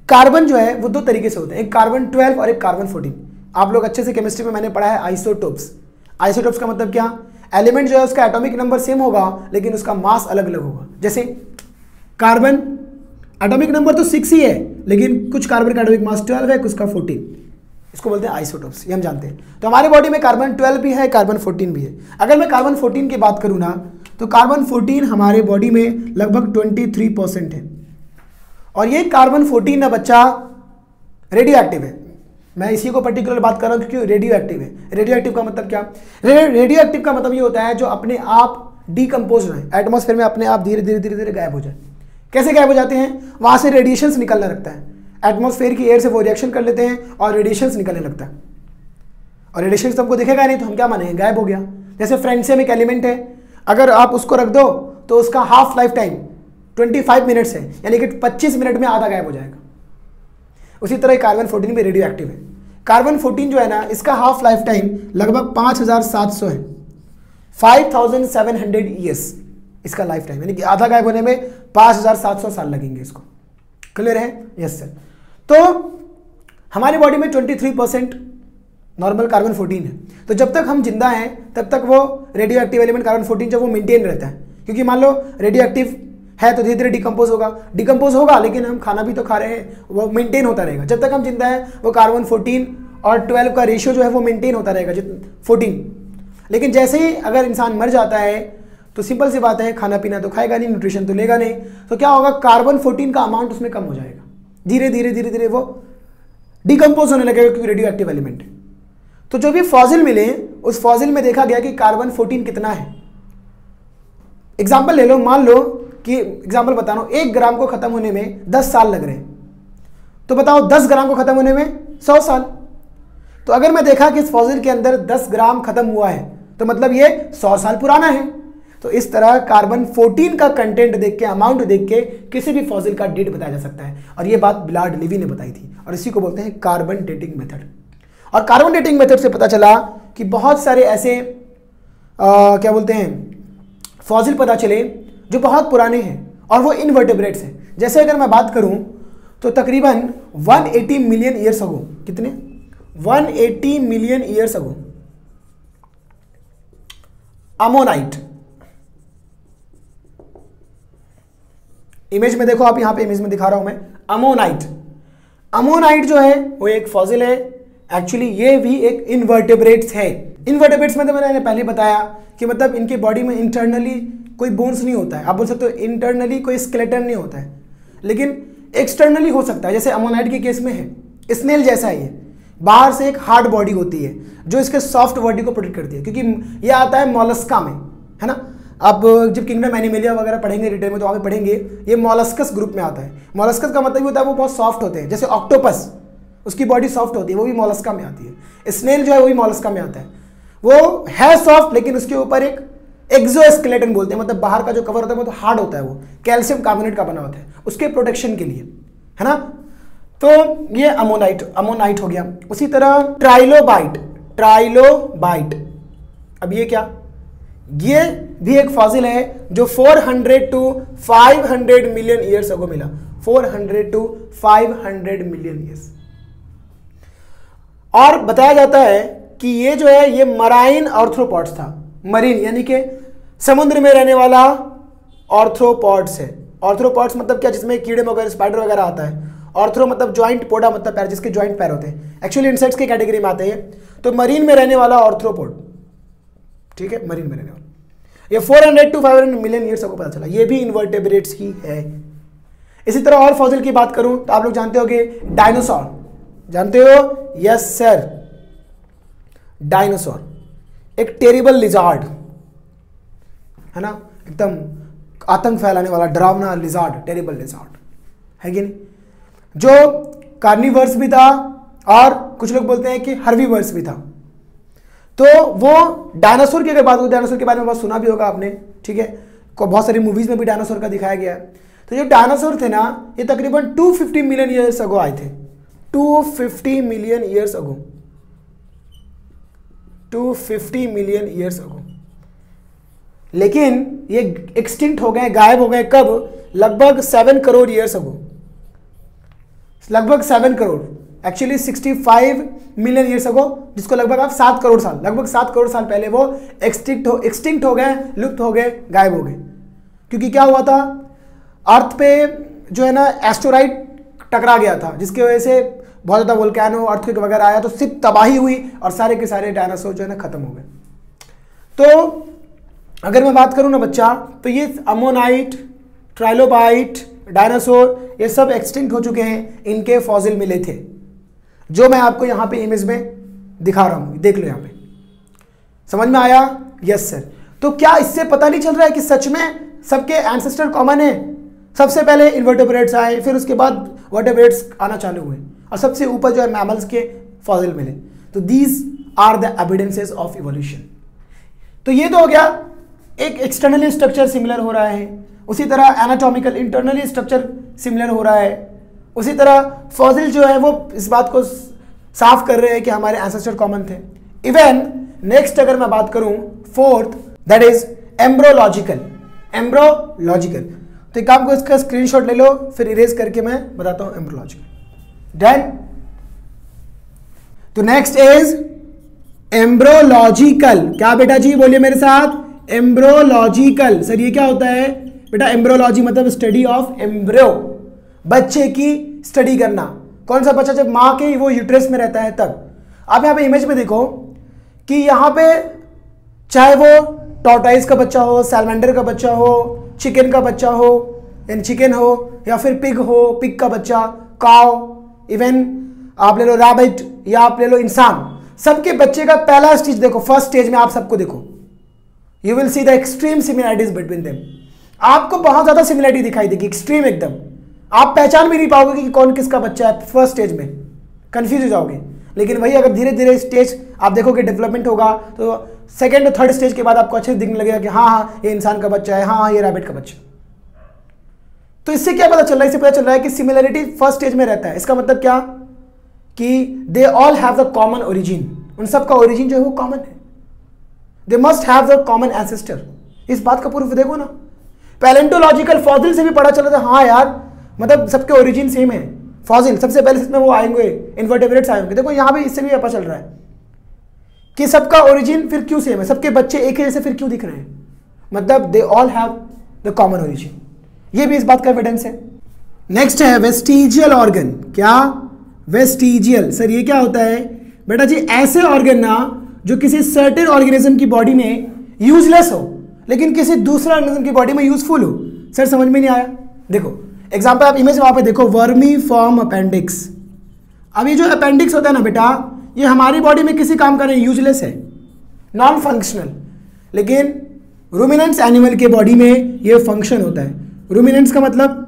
कार्बन जो है वो दो तरीके से होते हैं, एक कार्बन 12 और एक कार्बन 14 आप लोग अच्छे से केमिस्ट्री में मैंने पढ़ा है आइसोटोप्स आइसोटोप्स का मतलब क्या? एलिमेंट जो है उसका एटॉमिक नंबर सेम होगा, लेकिन उसका मास अलग अलग होगा। जैसे कार्बन एटॉमिक नंबर तो सिक्स ही है, लेकिन कुछ कार्बन का एटॉमिक मास ट्वेल्व है, कुछ का फोर्टीन इसको बोलते हैं आइसोटोप्स ये हम जानते हैं। तो हमारे बॉडी में कार्बन ट्वेल्व भी है कार्बन फोर्टीन भी है। अगर मैं कार्बन फोर्टीन की बात करूँ ना तो कार्बन फोर्टीन हमारे बॉडी में लगभग ट्वेंटी थ्री परसेंट है। और ये कार्बन फोर्टीन ना बच्चा रेडियो एक्टिव है। मैं इसी को पर्टिकुलर बात कर रहा हूँ क्योंकि रेडियो एक्टिव है। रेडियो एक्टिव का मतलब क्या? रेडियो एक्टिव का मतलब ये होता है जो अपने आप डीकम्पोज रहे एटमोसफेयर में अपने आप धीरे धीरे धीरे धीरे गायब हो जाए। कैसे गायब हो जाते हैं? वहाँ से रेडिएशन निकलने लगता है। एटमोसफेयर की एयर से वो रिएक्शन कर लेते हैं और रेडिएशन निकलने लगता है। और रेडिएशन तो हमको दिखेगा नहीं तो हम क्या मानेंगे? गायब हो गया। जैसे फ्रेंडसियम एक एलिमेंट है। अगर आप उसको रख दो तो उसका हाफ़ लाइफ टाइम 25 मिनट्स है। यानी कि 25 मिनट में आधा गायब हो जाएगा। उसी तरह कार्बन 14 भी रेडियो एक्टिव है। कार्बन 14 जो है ना, इसका हाफ़ लाइफ टाइम लगभग 5700 है। 5700 ईयर्स इसका लाइफ टाइम यानी कि आधा गायब होने में 5700 साल लगेंगे इसको। क्लियर है? यस सर तो हमारी बॉडी में 23 परसेंट नॉर्मल कार्बन 14 है। तो जब तक हम ज़िंदा हैं, तब तक वो रेडियो एक्टिव एलिमेंट कार्बन 14 जब वो मेंटेन रहता है। क्योंकि मान लो रेडियो एक्टिव है तो धीरे धीरे डिकम्पोज होगा। डिकम्पोज होगा, लेकिन हम खाना भी तो खा रहे हैं, वो मेंटेन होता रहेगा। जब तक हम ज़िंदा हैं, वो कार्बन 14 और 12 का रेशियो जो है, वो मेंटेन होता रहेगा, जित 14 लेकिन जैसे ही अगर इंसान मर जाता है तो सिंपल सी बात है, खाना पीना तो खाएगा नहीं न्यूट्रिशन तो लेगा नहीं। तो क्या होगा कार्बन फोर्टीन का अमाउंट उसमें कम हो जाएगा। धीरे धीरे धीरे धीरे वो डिकम्पोज होने लगेगा क्योंकि रेडियो एक्टिव एलिमेंट है। तो जो भी फॉजिल मिले, उस फॉजिल में देखा गया कि कार्बन 14 कितना है। एग्ज़ाम्पल ले लो, मान लो कि एग्ज़ाम्पल बता रहा एक ग्राम को खत्म होने में 10 साल लग रहे हैं। तो बताओ 10 ग्राम को खत्म होने में सौ साल। तो अगर मैं देखा कि इस फॉजिल के अंदर 10 ग्राम खत्म हुआ है तो मतलब ये सौ साल पुराना है। तो इस तरह कार्बन 14 का कंटेंट देख के अमाउंट देख के किसी भी फॉजिल का डेट बताया जा सकता है। और ये बात बिलार्ड लिवी ने बताई थी और इसी को बोलते हैं कार्बन डेटिंग मेथड और कार्बन डेटिंग मेथड से पता चला कि बहुत सारे ऐसे आ, क्या बोलते हैं फॉजिल पता चले जो बहुत पुराने हैं और वो इनवर्टेब्रेट्स हैं। जैसे अगर मैं बात करूँ तो तकरीबन 180 मिलियन ईयर्स अगो कितने? 180 million years ago ammonite image में देखो, आप यहाँ पे इमेज में दिखा रहा हूँ मैं। अमोनाइट अमोनाइट जो है, वो एक फॉजिल है। एक्चुअली ये भी एक इनवर्टेब्रेट्स है। इनवर्टेब्रेट्स में तो मैंने पहले बताया कि मतलब इनकी बॉडी में इंटरनली कोई बोन्स नहीं होता है। आप बोल सकते हो इंटरनली कोई स्केलेटन नहीं होता है। लेकिन एक्सटर्नली हो सकता है, जैसे अमोनाइट के केस में है। स्नेल जैसा ही है। बाहर से एक हार्ड बॉडी होती है, जो इसके सॉफ्ट बॉडी को प्रोटेक्ट करती है, क्योंकि ये आता है मोलस्का में, है ना? आप जब किंगडम एनिमेलिया वगैरह पढ़ेंगे डिटेल में तो वहाँ पे पढ़ेंगे, ये मोलस्कस ग्रुप में आता है। मोलस्कस का मतलब ये होता है वो बहुत सॉफ्ट होते हैं, जैसे ऑक्टोपस उसकी बॉडी सॉफ्ट होती है, वो भी मोलस्का में आती है। स्नेल जो है, वो भी मोलस्का में आता है। वो है सॉफ्ट लेकिन उसके ऊपर एक एक्जोस्केलेटन बोलते हैं मतलब बाहर का जो कवर होता है, वो तो हार्ड होता है वो। कैल्शियम कार्बोनेट का बना होता है, उसके प्रोटेक्शन के लिए, है ना? तो ये अमोनाइट अमोनाइट हो गया। उसी तरह ट्राइलोबाइट ट्राइलोबाइट अब ये क्या? ये भी एक फॉजिल है जो 400 टू 500 मिलियन ईयर्स अगो मिला। 400 टू 500 मिलियन ईयर्स और बताया जाता है कि ये जो है, ये मराइन ऑर्थ्रोपॉड्स था। मरीन यानी कि समुद्र में रहने वाला ऑर्थ्रोपॉड्स है। ऑर्थ्रोपॉड्स मतलब क्या? जिसमें कीड़े वगैरह स्पाइडर वगैरह आता है। ऑर्थ्रो मतलब ज्वाइंट पोडा मतलब पैर, जिसके ज्वाइंट पैर होते हैं। एक्चुअली इंसेक्ट्स की कैटेगरी में आते हैं। तो मरीन में रहने वाला ऑर्थ्रोपोड ठीक है? मरीन में रहने ये 400 टू 500 मिलियन ईयर्स को पता चला। ये भी इन्वर्टेब्रेट्स ही है। इसी तरह और फॉजिल की बात करूँ तो आप लोग जानते होंगे डायनासोर जानते हो? यस सर डायनासोर एक टेरिबल लिजार्ड है ना? एकदम आतंक फैलाने वाला, डरावना लिजार्ड टेरिबल लिजार्ड है कि नहीं? जो कार्निवर्स भी था, और कुछ लोग बोलते हैं कि हर्वीवर्स भी था। तो वो डायनासोर की अगर बात हो डायनासोर के बारे में बहुत सुना भी होगा आपने, ठीक है? बहुत सारी मूवीज़ में भी डायनासोर का दिखाया गया तो जो डायनासोर थे ना, ये तकरीबन 250 मिलियन ईयर्स अगो आए थे। 250 million years ago 250 million years ago लेकिन ये एक्सटिंक्ट हो गए, गायब हो गए कब? लगभग सेवन करोड़ ईयर्स अगो लगभग seven crore actually 65 million years ago जिसको लगभग आप सात करोड़ साल, लगभग सात करोड़ साल पहले वो एक्सटिंक्ट हो एक्सटिंक्ट हो गए, लुप्त हो गए, गायब हो गए। क्योंकि क्या हुआ था? अर्थ पे जो है ना एस्टोराइड टकरा गया था, जिसकी वजह से बहुत ज़्यादा वोल्केनो अर्थक्वेक वगैरह आया तो सिर्फ़ तबाही हुई और सारे के सारे डायनासोर जो है ना, खत्म हो गए। तो अगर मैं बात करूँ ना बच्चा तो ये अमोनाइट ट्राइलोबाइट डायनासोर ये सब एक्सटिंक्ट हो चुके हैं, इनके फॉजिल मिले थे। जो मैं आपको यहाँ पे इमेज में दिखा रहा हूँ, देख लो यहाँ पे। समझ में आया? यस सर तो क्या इससे पता नहीं चल रहा है कि सच में सबके एंसेस्टर कॉमन है? सबसे पहले इन्वर्टेब्रेट्स आए, फिर उसके बाद वर्टेब्रेट्स आना चालू हुए और सबसे ऊपर जो है मैमल्स के फॉजिल मिले। तो these are the evidences of evolution तो ये तो हो गया, एक एक्सटर्नली स्ट्रक्चर सिमिलर हो रहा है, उसी तरह एनाटॉमिकल इंटरनली स्ट्रक्चर सिमिलर हो रहा है। उसी तरह फॉजिल जो है वो इस बात को साफ़ कर रहे हैं कि हमारे एंसेस्टर कॉमन थे। इवन नेक्स्ट अगर मैं बात करूँ fourth that is embryological embryological तो एक काम को इसका स्क्रीनशॉट ले लो, फिर इरेज करके मैं बताता हूँ एम्ब्रोलॉजिकल डन तो नेक्स्ट इज़ एम्ब्रोलॉजिकल क्या बेटा जी, बोलिए मेरे साथ एम्ब्रोलॉजिकल सर, ये क्या होता है? बेटा एम्ब्रोलॉजी मतलब स्टडी ऑफ़ एम्ब्रो बच्चे की स्टडी करना। कौन सा बच्चा जब माँ के वो यूट्रेस में रहता है तब? आप यहाँ पे इमेज में देखो कि यहाँ पे चाहे वो टॉर्टाइज का बच्चा हो सैलमेंडर का बच्चा हो चिकन का बच्चा हो यानी चिकन हो, या फिर पिग हो पिग का बच्चा काव इवन आप ले लो रैबिट या आप ले लो इंसान, सबके बच्चे का पहला स्टेज देखो फ़र्स्ट स्टेज में आप सबको देखो। You will see the extreme similarities between them आपको बहुत ज़्यादा सिमिलैरिटी दिखाई देगी एक्सट्रीम एकदम। आप पहचान भी नहीं पाओगे कि कौन किसका बच्चा है फ़र्स्ट स्टेज में। कंफ्यूज हो जाओगे। लेकिन वही अगर धीरे धीरे स्टेज आप देखोगे डेवलपमेंट होगा तो सेकेंड और थर्ड स्टेज के बाद आपको अच्छे दिखने लगेगा कि हाँ हाँ ये इंसान का बच्चा है हाँ हाँ ये रैबिट का बच्चा। तो इससे क्या पता चल रहा है? इससे पता चल रहा है कि सिमिलरिटी फ़र्स्ट स्टेज में रहता है। इसका मतलब क्या? कि they all have the common origin उन सब का ओरिजिन जो है वो कॉमन है। They must have the common ancestor इस बात का प्रूफ देखो ना। पैलेंटोलॉजिकल फॉजिल से भी पता चला था हाँ यार मतलब सबके ओरिजिन सेम है। फॉजिल सबसे पहले इसमें वो आएँगे इन्वर्टेब्रेट्स आएँगे। देखो, यहाँ भी इससे भी पता चल रहा है कि सबका ओरिजिन फिर क्यों सेम है? सबके बच्चे एक ही जैसे फिर क्यों दिख रहे हैं? मतलब they all have the common origin ये भी इस बात का एविडेंस है। नेक्स्ट है वेस्टिजियल ऑर्गन क्या? वेस्टिजियल सर ये क्या होता है? बेटा जी ऐसे ऑर्गन ना, जो किसी सर्टेन ऑर्गेनिज्म की बॉडी में यूजलेस हो, लेकिन किसी दूसरे ऑर्गेनिज्म की बॉडी में यूजफुल हो। सर समझ में नहीं आया? देखो एग्ज़ाम्पल आप इमेज वहाँ पे देखो, वर्मी फॉर्म अपेंडिक्स अब ये जो अपेंडिक्स होता है ना बेटा, ये हमारी बॉडी में किसी काम का नहीं यूजलेस है। नॉन फंक्शनल लेकिन रूमिनेंट्स एनिमल के बॉडी में ये फ़ंक्शन होता है। रूमिनेंट्स का मतलब?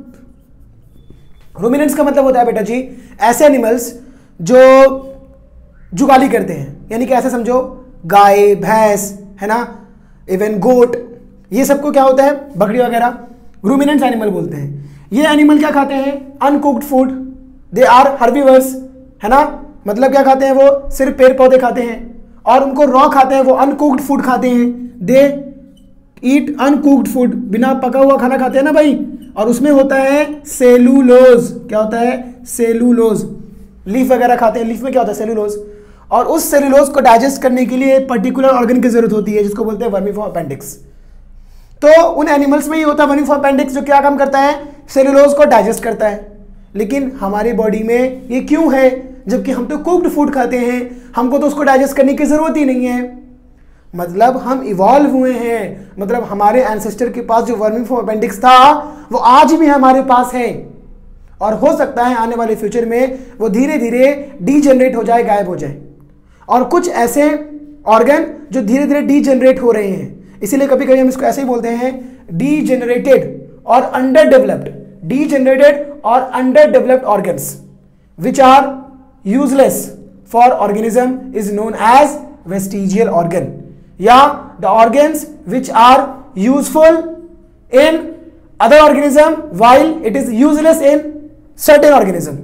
रूमिनेंट्स का मतलब होता है बेटा जी, ऐसे एनिमल्स जो जुगाली करते हैं। यानी कि ऐसे समझो, गाय, भैंस, है ना? इवन गोट ये सबको क्या होता है? बकरी वगैरह। रूमिनेंट्स एनिमल बोलते हैं। ये एनिमल क्या खाते हैं? Uncooked food they are herbivores है ना? मतलब क्या खाते हैं वो? सिर्फ़ पेड़ पौधे खाते हैं। और उनको रॉ खाते हैं, वो अनकुक्ड फ़ूड खाते हैं। दे ईट अनकुक्ड फ़ूड बिना पका हुआ खाना खाते हैं ना भाई? और उसमें होता है सेलुलोज क्या होता है? सेलुलोज लीफ वगैरह खाते हैं। लीफ में क्या होता है? सेलुलोज और उस सेलुलोज को डाइजेस्ट करने के लिए पर्टिकुलर ऑर्गन की ज़रूरत होती है, जिसको बोलते हैं वर्मीफॉर्म अपेंडिक्स तो उन एनिमल्स में ये होता है वर्मीफॉर्म अपेंडिक्स जो क्या काम करता है? सेलुलोज को डाइजेस्ट करता है। लेकिन हमारी बॉडी में ये क्यों है? जबकि हम तो कुक्ड फ़ूड खाते हैं। हमको तो उसको डाइजेस्ट करने की ज़रूरत ही नहीं है। मतलब हम इवॉल्व हुए हैं। मतलब हमारे एंसेस्टर के पास जो वर्मिंग फॉर अपेंडिक्स था, वो आज भी हमारे पास है। और हो सकता है आने वाले फ्यूचर में वो धीरे धीरे डीजनरेट हो जाए, गायब हो जाए। और कुछ ऐसे ऑर्गन जो धीरे धीरे डीजनरेट हो रहे हैं। इसीलिए कभी कभी हम इसको ऐसे ही बोलते हैं डीजेनरेटेड और अंडर डेवलप्ड डीजेनरेटेड और under developed organs which are useless for organism is known as vestigial organ या the organs which are useful in other organism while it is useless in certain organism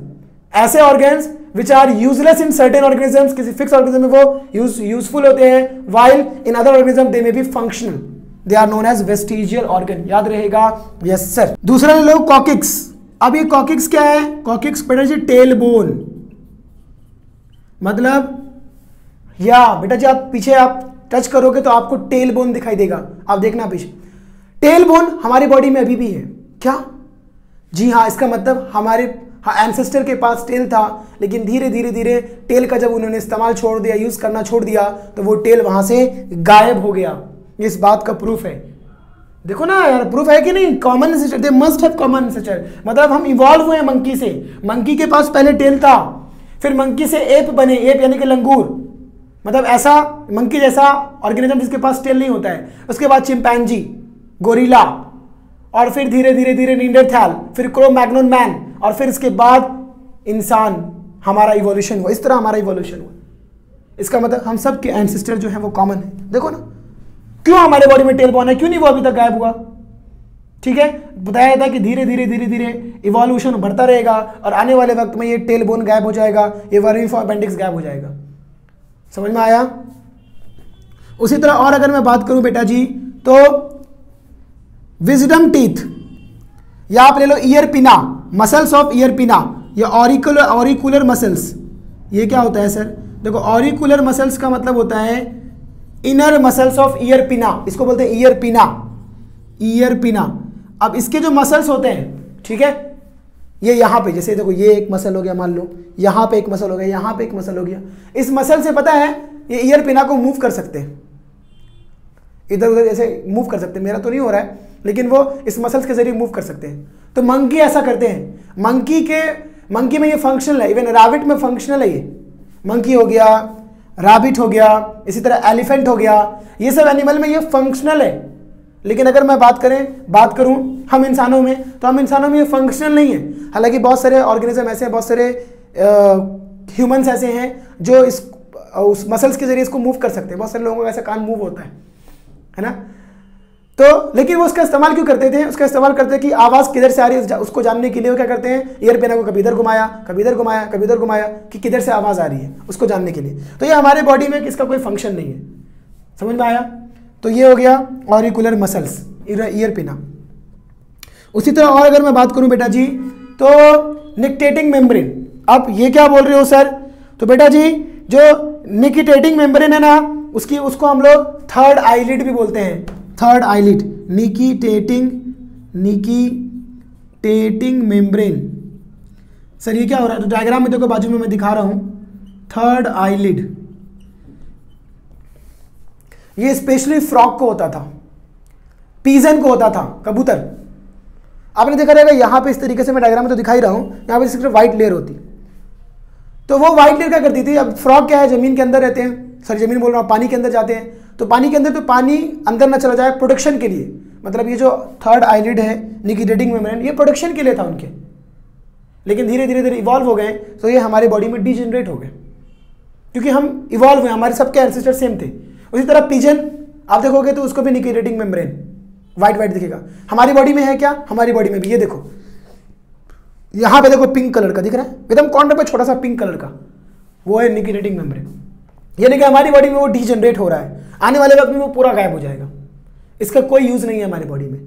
ऐसे organs which are useless in certain organism किसी fix organism में वो use useful होते हैं while in other organism they may be functional they are known as vestigial organ याद रहेगा? Yes sir दूसरा ले लो कॉकिक्स अब ये कॉकिक्स क्या है? कॉकिक्स बेटा जी टेल बोन मतलब या बेटा जी, आप पीछे आप टच करोगे तो आपको टेल बोन दिखाई देगा। आप देखना पीछे। टेल बोन हमारी बॉडी में अभी भी है। क्या? जी हाँ इसका मतलब हमारे हाँ एंसेस्टर के पास टेल था, लेकिन धीरे धीरे धीरे टेल का जब उन्होंने इस्तेमाल छोड़ दिया यूज़ करना छोड़ दिया तो वो टेल वहाँ से गायब हो गया। इस बात का प्रूफ है। देखो ना यार प्रूफ है कि नहीं? Common they must have common मतलब हम इवॉल्व हुए मंकी से। मंकी के पास पहले टेल था, फिर मंकी से एप बने एप यानी कि लंगूर। मतलब ऐसा मंकी जैसा ऑर्गेनिज्म जिसके पास टेल नहीं होता है। उसके बाद चिंपैनजी गोरिला और फिर धीरे धीरे धीरे नींडरथैल फिर क्रो मैग्नोन मैन और फिर इसके बाद इंसान, हमारा इवोल्यूशन हुआ। इस तरह हमारा इवोल्यूशन हुआ। इसका मतलब हम सब के एंसिस्टर जो है वो कॉमन है। देखो ना, क्यों हमारे बॉडी में टेल बोन है? क्यों नहीं वो अभी तक गायब हुआ? ठीक है? बताया था कि धीरे धीरे धीरे धीरे इवोल्यूशन बढ़ता रहेगा और आने वाले वक्त में ये टेल बोन गायब हो जाएगा, ये वर्मी अपेंडिक्स गायब हो जाएगा। समझ में आया? उसी तरह और अगर मैं बात करूँ बेटा जी तो विजडम टीथ या आप ले लो ear pinna muscles of ear pinna या ऑरिकुलर ऑरिकुलर मसल्स ये क्या होता है सर देखो ऑरिकुलर मसल्स का मतलब होता है इनर मसल्स ऑफ़ ईयर पिना इसको बोलते हैं ईयर पिना ईयर पिना अब इसके जो मसल्स होते हैं, ठीक है? ये यहाँ पे, जैसे देखो, ये एक मसल हो गया, मान लो। यहाँ पे एक मसल हो गया, यहाँ पे एक मसल हो गया। इस मसल से पता है, ये ईयर पिना को मूव कर सकते हैं। इधर उधर जैसे मूव कर सकते मेरा तो नहीं हो रहा है। लेकिन वो इस मसल्स के ज़रिए मूव कर सकते हैं। तो मंकी ऐसा करते हैं। मंकी के मंकी में ये फंक्शनल है। इवन रैबिट में फंक्शनल है ये। मंकी हो गया रैबिट हो गया, इसी तरह एलिफेंट हो गया। ये सब एनिमल में ये फंक्शनल है। लेकिन अगर मैं बात करें, बात करूँ हम इंसानों में तो हम इंसानों में ये फंक्शनल नहीं है। हालाँकि बहुत सारे ऑर्गेनिज्म ऐसे हैं, बहुत सारे ह्यूमंस ऐसे हैं जो इस, उस मसल्स के ज़रिए इसको मूव कर सकते हैं। बहुत सारे लोगों का ऐसा कान मूव होता है। है ना? तो लेकिन वो उसका इस्तेमाल क्यों करते थे? उसका इस्तेमाल करते कि आवाज़ किधर से आ रही है? उसको जानने के लिए वो क्या करते हैं? ईयर पेना को कभी इधर घुमाया, कभी इधर घुमाया, कभी इधर घुमाया, कि किधर से आवाज़ आ रही है उसको जानने के लिए। तो ये हमारे बॉडी में इसका कोई फ़ंक्शन नहीं है। समझ में आया? तो ये हो गया ऑरिकुलर मसल्स ईयर पिना उसी तरह और अगर मैं बात करूँ बेटा जी तो निकटेटिंग मेम्ब्रेन आप ये क्या बोल रहे हो सर तो बेटा जी, जो निकिटेटिंग मेम्ब्रेन है ना, उसकी, उसको हम लोग थर्ड आईलिड भी बोलते हैं। Third eyelid nictitating nictitating membrane sir ये क्या हो रहा है? तो डायग्राम में देखो, बाजू में मैं दिखा रहा हूँ। थर्ड आईलिड ये स्पेशली फ्रॉक को होता था। पीजन को होता था, कबूतर। आपने देखा रहेगा, यहाँ पे इस तरीके से मैं डायग्राम में तो दिखाई रहा हूँ। यहाँ पे सिर्फ़ व्हाइट लेयर होती। तो वो व्हाइट लेयर क्या करती थी? अब फ्रॉक क्या है? ज़मीन के अंदर रहते हैं। सर ज़मीन बोल रहा हूँ पानी के अंदर जाते हैं। तो पानी के अंदर तो पानी अंदर ना चला जाए प्रोडक्शन के लिए। मतलब ये जो थर्ड आईलिड है निकीडेटिंग मेम्ब्रेन ये प्रोडक्शन के लिए था उनके। लेकिन धीरे धीरे धीरे इवॉल्व हो गए तो ये हमारे बॉडी में डिजनरेट हो गए। क्योंकि हम इवॉल्व हुए, हमारे सबके एंसेस्टर सेम थे। उसी तरह पिजन आप देखोगे तो उसको भी निकीडेटिंग मेम्ब्रेन व्हाइट व्हाइट दिखेगा। हमारी बॉडी में है क्या? हमारी बॉडी में भी। ये देखो। यहाँ पे देखो पिंक कलर का दिख रहा है। एकदम कॉर्नर पे छोटा सा पिंक कलर का। वो है निकीडेटिंग मेम्ब्रेन यानी कि हमारी बॉडी में वो डिजनरेट हो रहा है। आने वाले वक्त में वो पूरा गायब हो जाएगा। इसका कोई यूज़ नहीं है हमारी बॉडी में।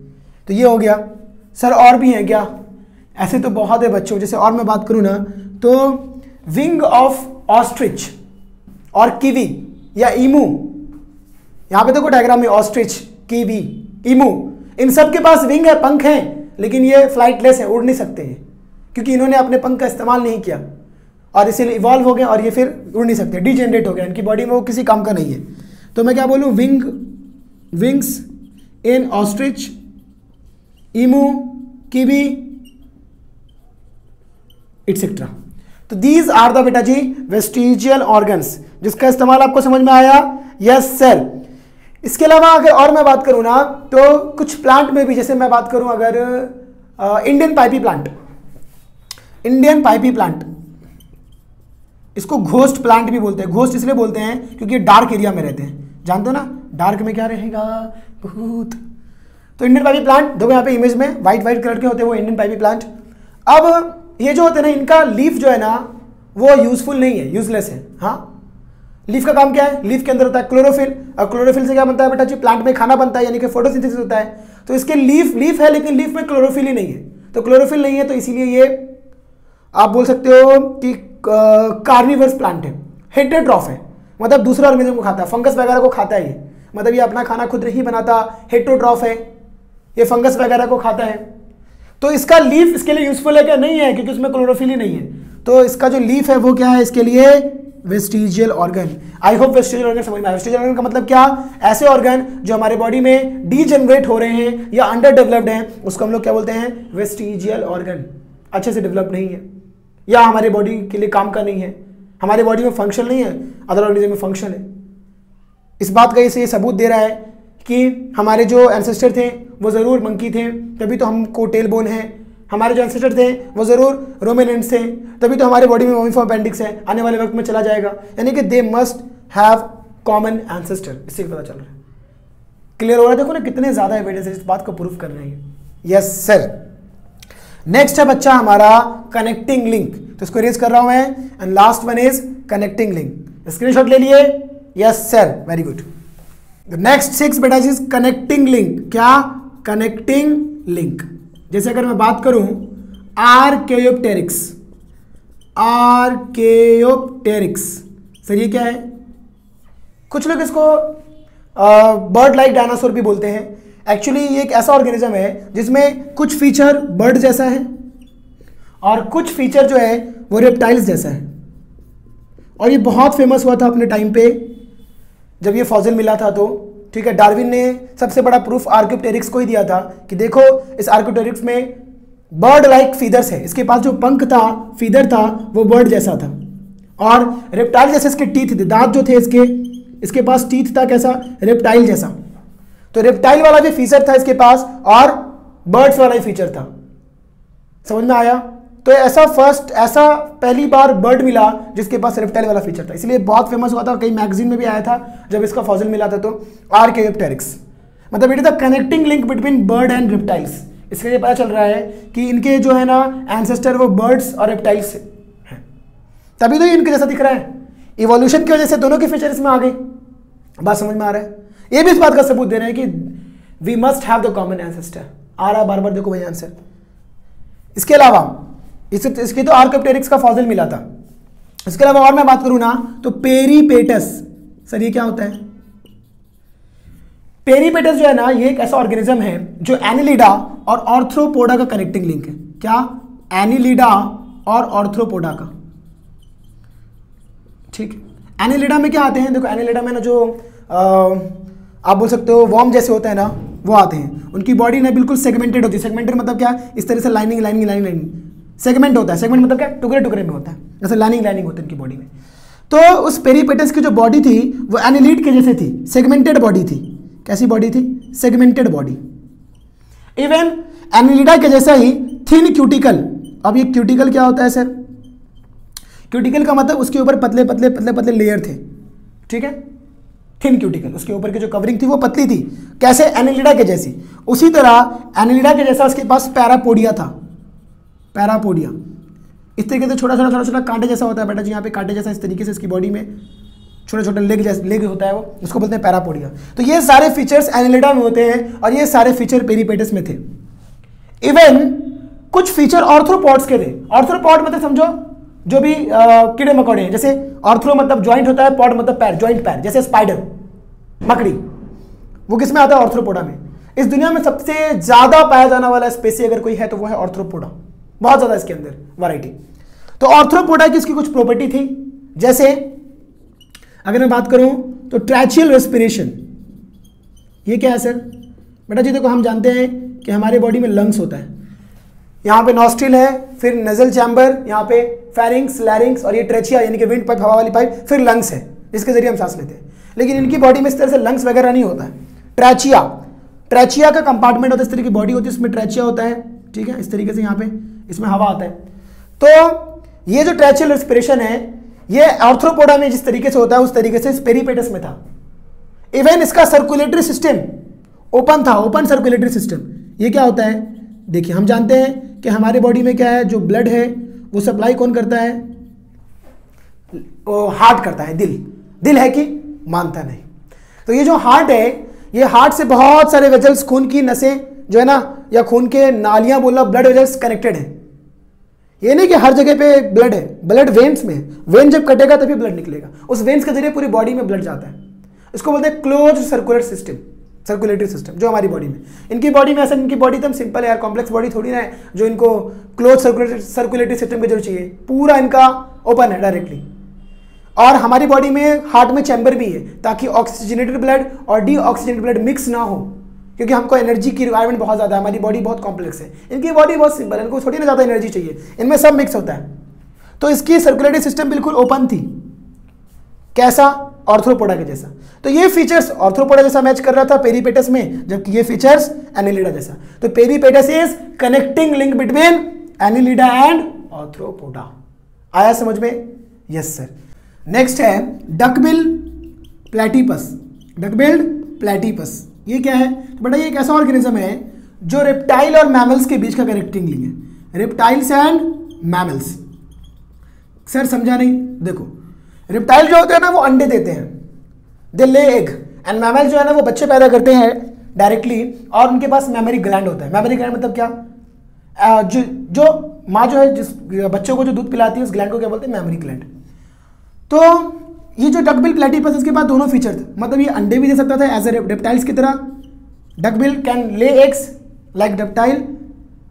तो ये हो गया। सर, और भी हैं क्या? ऐसे तो बहुत है बच्चों। जैसे और मैं बात करूँ ना तो विंग ऑफ़ ऑस्ट्रिच और कीवी या ईमू यहाँ पे देखो डायग्राम में ऑस्ट्रिच कीवी ईमू इन सब के पास विंग है, पंख हैं, लेकिन ये फ्लाइटलेस है, उड़ नहीं सकते हैं। क्योंकि इन्होंने अपने पंख का इस्तेमाल नहीं किया। और इसीलिए इवॉल्व हो गए और ये फिर उड़ नहीं सकते डिजेनरेट हो गया इनकी बॉडी में वो किसी काम का नहीं है। तो मैं क्या बोलूँ? Wing wings in ostrich emu kiwi etcetera तो दीज आर द बेटा जी वेस्टिजियल ऑर्गन्स जिसका इस्तेमाल आपको समझ में आया? यस सर इसके अलावा अगर और मैं बात करूँ ना तो कुछ प्लांट में भी, जैसे मैं बात करूँ अगर Indian pipe plant Indian pipe plant इसको घोस्ट प्लांट भी बोलते हैं। घोस्ट इसलिए बोलते हैं क्योंकि डार्क एरिया में रहते हैं। जानते हो ना? डार्क में क्या रहेगा? भूत। तो इंडियन पाइपी प्लांट देखो यहाँ पे इमेज में व्हाइट व्हाइट कलर के होते हैं वो इंडियन पाइपी प्लांट अब ये जो होते हैं ना, इनका लीफ जो है ना, वो यूजफुल नहीं है यूजलेस है। हाँ? लीफ का काम क्या है? लीफ के अंदर होता है क्लोरोफिल और क्लोरोफिल से क्या बनता है बेटा जी? प्लांट में खाना बनता है, यानी कि फोटोसिंथेसिस होता है। तो इसके लीफ लीफ है, लेकिन लीफ में क्लोरोफिल ही नहीं है। तो क्लोरोफिल नहीं है तो इसीलिए ये आप बोल सकते हो कि कार्निवर्स प्लांट है हेटेट्रॉफ है। मतलब दूसरा ऑर्गेनिज्म को खाता है फंगस वगैरह को खाता है ये। मतलब ये अपना खाना खुद नहीं बनाता हेट्रोट्रॉफ है। ये फंगस वगैरह को खाता है। तो इसका लीफ इसके लिए यूजफुल है क्या? नहीं है, क्योंकि उसमें क्लोरोफिल ही नहीं है। तो इसका जो लीफ है वो क्या है इसके लिए? Vestigial organ I hope vestigial organ समझ में वेस्टिजियल ऑर्गन का मतलब क्या? ऐसे ऑर्गन जो हमारे बॉडी में डीजनरेट हो रहे हैं या अंडर डेवलप्ड हैं, उसको हम लोग क्या बोलते हैं? वेस्टिजियल ऑर्गन अच्छे से डेवलप नहीं है। या हमारे बॉडी के लिए काम का नहीं है। हमारे बॉडी में फ़ंक्शन नहीं है अदर ऑर्गेनिज्म में फ़ंक्शन है। इस बात का इसे ये सबूत दे रहा है कि हमारे जो एंसेस्टर थे, वो ज़रूर मंकी थे, तभी तो हमको टेल बोन है। हमारे जो एंसेस्टर थे, वो ज़रूर रोमेनेंट्स थे, तभी तो हमारे बॉडी में मोमिफॉर्म अपेंडिक्स है, आने वाले वक्त में चला जाएगा। यानी कि they must have common ancestor इससे पता चल रहा है। क्लियर हो रहा है? देखो ना, कितने ज़्यादा एविडेंस इस बात को प्रूफ कर रहे हैं। यस सर नेक्स्ट है बच्चा हमारा कनेक्टिंग लिंक तो इसको रेज कर रहा हूँ मैं. And last one is connecting link screenshot ले लिए. Yes sir very good next six बेटा इज़ कनेक्टिंग लिंक क्या? कनेक्टिंग लिंक जैसे अगर मैं बात करूँ archaeopteryx archaeopteryx sir, ये क्या है? कुछ लोग इसको बर्ड लाइक डायनासोर भी बोलते हैं. एक्चुअली ये एक ऐसा ऑर्गेनिज्म है जिसमें कुछ फीचर बर्ड जैसा है और कुछ फीचर जो है वो रेप्टाइल्स जैसा है। और ये बहुत फ़ेमस हुआ था अपने टाइम पे, जब ये फॉजल मिला था तो। ठीक है डार्विन ने सबसे बड़ा प्रूफ आर्क्योप्टेरिक्स को ही दिया था कि देखो, इस आर्क्योप्टेरिक्स में बर्ड लाइक फीदर्स है। इसके पास जो पंख था फीदर था, वो बर्ड जैसा था। और रेप्टाइल जैसे इसके टीथ थे दांत जो थे इसके इसके पास टीथ था कैसा? रेप्टाइल जैसा। तो रेप्टाइल वाला भी फीचर था इसके पास, और बर्ड्स वाला ही फीचर था। समझ में आया? तो ऐसा फ़र्स्ट ऐसा पहली बार बर्ड मिला, जिसके पास रेप्टाइल वाला फीचर था। इसलिए बहुत फ़ेमस हुआ था कई मैगजीन में भी आया था, जब इसका फॉजल मिला था तो आर के रेप्टेरिक्स मतलब it is the connecting link between bird and reptiles इसके लिए पता चल रहा है कि इनके जो है ना एंसेस्टर वो बर्ड्स और रेप्टाइल्स हैं। तभी तो ये इनके जैसा दिख रहा है। इवोल्यूशन की वजह से दोनों के फीचर इसमें आ गए। बात समझ में आ रहा है? ये भी इस बात का सबूत दे रहे हैं कि we must have the common ancestor आ रहा बार बार देखो वही आंसर इसके अलावा इस, इसके तो आर्कप्टेरिक्स का फॉजल मिला था. इसके अलावा और मैं बात करूँ ना तो पेरीपेटस सर ये क्या होता है? पेरीपेटस जो है ना ये एक ऐसा ऑर्गेनिज्म है जो एनिलिडा और ऑर्थ्रोपोडा का कनेक्टिंग लिंक है. क्या? एनिलिडा और ऑर्थ्रोपोडा का. ठीक? एनिलिडा में क्या आते हैं? देखो एनिलिडा में ना जो आ, आप बोल सकते हो वॉर्म जैसे होता है ना, वो आते हैं। उनकी बॉडी ना बिल्कुल सेगमेंटेड होती है। सेगमेंटेड मतलब क्या? इस तरह से lining lining lining lining segment होता है। सेगमेंट मतलब क्या? टुकड़े टुकड़े में होता है। जैसे लाइनिंग लाइनिंग होता है उनकी बॉडी में। तो उस पेरीपेटस की जो बॉडी थी, वो एनिलीड के जैसे थी। सेगमेंटेड बॉडी थी। कैसी बॉडी थी? सेगमेंटेड बॉडी इवन एनिलिडा के जैसा ही थिन क्यूटिकल अब ये क्यूटिकल क्या होता है सर क्यूटिकल का मतलब उसके ऊपर पतले पतले पतले पतले लेयर थे। ठीक है? थिन क्यूटिकल, उसके ऊपर की जो कवरिंग थी वो पतली थी। कैसे? एनिलिडा के जैसी। उसी तरह एनिलिडा के जैसा उसके पास पैरापोडिया था। पैरापोडिया। इस तरीके से छोटा छोटा छोटा छोटा कांटे जैसा होता है बेटा जी, यहाँ पे कांटे जैसा इस तरीके से इसकी बॉडी में छोटे छोटे लेग जैसे लेग होता है वो, उसको बोलते हैं पैरापोडिया। तो ये सारे फीचर्स एनिलिडा में होते हैं और ये सारे फीचर पेरीपेटस में थे। इवन कुछ फीचर ऑर्थ्रोपॉड्स के थे। ऑर्थ्रोपॉड मतलब समझो जो भी कीड़े मकोड़े हैं, जैसे ऑर्थ्रो मतलब ज्वाइंट होता है पॉड मतलब पैर ज्वाइंट पैर, जैसे स्पाइडर मकड़ी, वो किसमें आता है? ऑर्थ्रोपोडा में। इस दुनिया में सबसे ज़्यादा पाया जाने वाला स्पेसी अगर कोई है तो वो है ऑर्थ्रोपोडा बहुत ज़्यादा इसके अंदर वैरायटी तो ऑर्थ्रोपोडा की इसकी कुछ प्रॉपर्टी थी। जैसे, अगर मैं बात करूँ तो ट्रैचियल रेस्पिरेशन ये क्या है सर बेटा जी, देखो, हम जानते हैं कि हमारे बॉडी में लंग्स होता है। यहाँ पे नॉस्ट्रिल है, फिर नजल चैम्बर यहाँ पे फेरिंग्स लैरिंग्स और ये ट्रेचिया यानी कि विंड पाइप हवा वाली पाइप फिर लंग्स है। जिसके ज़रिए हम सांस लेते हैं। लेकिन इनकी बॉडी में इस तरह से लंग्स वगैरह नहीं होता है। ट्रैचिया ट्रैचिया का कंपार्टमेंट होता है, इस तरह की बॉडी होती है, इसमें ट्रैचिया होता है, ठीक है? इस तरीके से यहाँ पे इसमें हवा आता है। तो ये जो ट्रैचियल रेस्पिरेशन है, ये ऑर्थ्रोपोडा में जिस तरीके से होता है, उस तरीके से पेरीपेटस में था। इवन इसका सर्कुलेटरी सिस्टम ओपन था ओपन सर्कुलेटरी सिस्टम ये क्या होता है? देखिए, हम जानते हैं कि हमारे बॉडी में क्या है, जो ब्लड है, वो सप्लाई कौन करता है? वो हार्ट करता है, दिल। दिल है कि मानता नहीं। तो ये जो हार्ट है, ये हार्ट से बहुत सारे वेजल्स खून की नसें जो है ना, या खून के नालियाँ बोलना ब्लड वेजल्स कनेक्टेड है। ये नहीं कि हर जगह पे ब्लड है ब्लड वेन्स में वेन जब कटेगा, तभी ब्लड निकलेगा। उस वेन्स के ज़रिए पूरी बॉडी में ब्लड जाता है। इसको बोलते हैं close circular system circulatory system जो हमारी बॉडी में। इनकी बॉडी में ऐसा, इनकी बॉडी एकदम सिंपल है यार कॉम्प्लेक्स बॉडी थोड़ी ना है, जो इनको क्लोज सर्कुलेटरी सर्कुलेटरी सिस्टम की ज़रूरत चाहिए। पूरा इनका ओपन है डायरेक्टली और हमारी बॉडी में हार्ट में चैम्बर भी है, ताकि ऑक्सीजनेटेड ब्लड और डी ऑक्सीजनेटेड ब्लड मिक्स ना हो, क्योंकि हमको एनर्जी की रिक्वायरमेंट बहुत ज़्यादा है, हमारी बॉडी बहुत कॉम्प्लेक्स है। इनकी बॉडी बहुत सिंपल है, इनको थोड़ी ना ज़्यादा एनर्जी चाहिए, इनमें सब मिक्स होता है। तो इसकी सर्कुलेटरी सिस्टम बिल्कुल ओपन थी। कैसा? ऑर्थ्रोपोडा के जैसा। तो ये फीचर्स ऑर्थ्रोपोडा जैसा मैच कर रहा था पेरीपेटस में, जबकि ये फीचर्स एनिलिडा जैसा। तो peripatus is connecting link between annelida and arthropoda आया समझ में? यस सर नेक्स्ट है डकबिल प्लेटिपस। Duckbilled platypus. ये क्या है? तो बेटा ये एक ऐसा ऑर्गेनिज्म है जो रेप्टाइल और मैमल्स के बीच का कनेक्टिंग लिंक है। रेप्टाइल्स एंड मैमल्स सर समझा नहीं? देखो रिप्टाइल जो होते हैं ना, वो अंडे देते हैं। दे ले एग एंड मैमल जो है ना, वो बच्चे पैदा करते हैं डायरेक्टली और उनके पास मेमोरी ग्लैंड होता है। मेमोरी ग्लैंड मतलब क्या? जो जो माँ जो है, जिस बच्चों को जो दूध पिलाती है, उस ग्लैंड को क्या बोलते हैं? मेमोरी ग्लैंड तो ये जो डकबिल प्लेटिपस इसके बाद दोनों फीचर थे। मतलब ये अंडे भी दे सकता था एज ए रेप्टाइल्स की तरह। Duckbill can lay eggs like reptile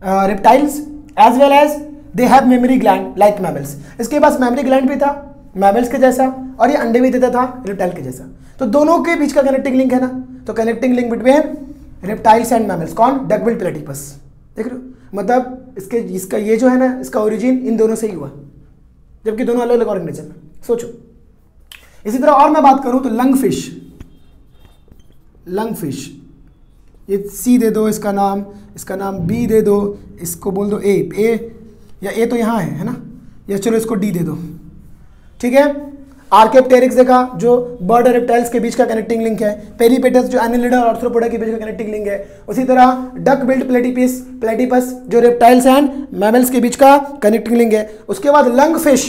reptiles as well as they have mammary gland like mammals इसके पास मेमोरी ग्लैंड भी था। मैमल्स के जैसा और ये अंडे भी देता था रेप्टाइल के जैसा। तो दोनों के बीच का कनेक्टिंग लिंक है ना? तो connecting link between reptiles and mammals कौन? डकबिल प्लेटिपस देख रहे हो? मतलब इसके, इसका ये जो है ना, इसका ओरिजिन इन दोनों से ही हुआ। जबकि दोनों अलग अलग ऑर्गेनिज्म है सोचो। इसी तरह और मैं बात करूँ तो लंग फ़िश लंग फ़िश ये सी दे दो इसका नाम इसका नाम बी दे दो, इसको बोल दो ए ए या ए तो यहाँ है है ना? या चलो इसको डी दे दो। ठीक है? आर्केप्टेरिक्स देखा, जो बर्ड और रेप्टाइल्स के बीच का कनेक्टिंग लिंक है। पेरीपेटस जो एनिलिडा और ऑर्थ्रोपोडा के बीच का कनेक्टिंग लिंक है। उसी तरह डक बिल्ड प्लेटिपिस प्लेटिपस जो रेप्टाइल्स एंड मैमल्स के बीच का कनेक्टिंग लिंक है। उसके बाद लंग फ़िश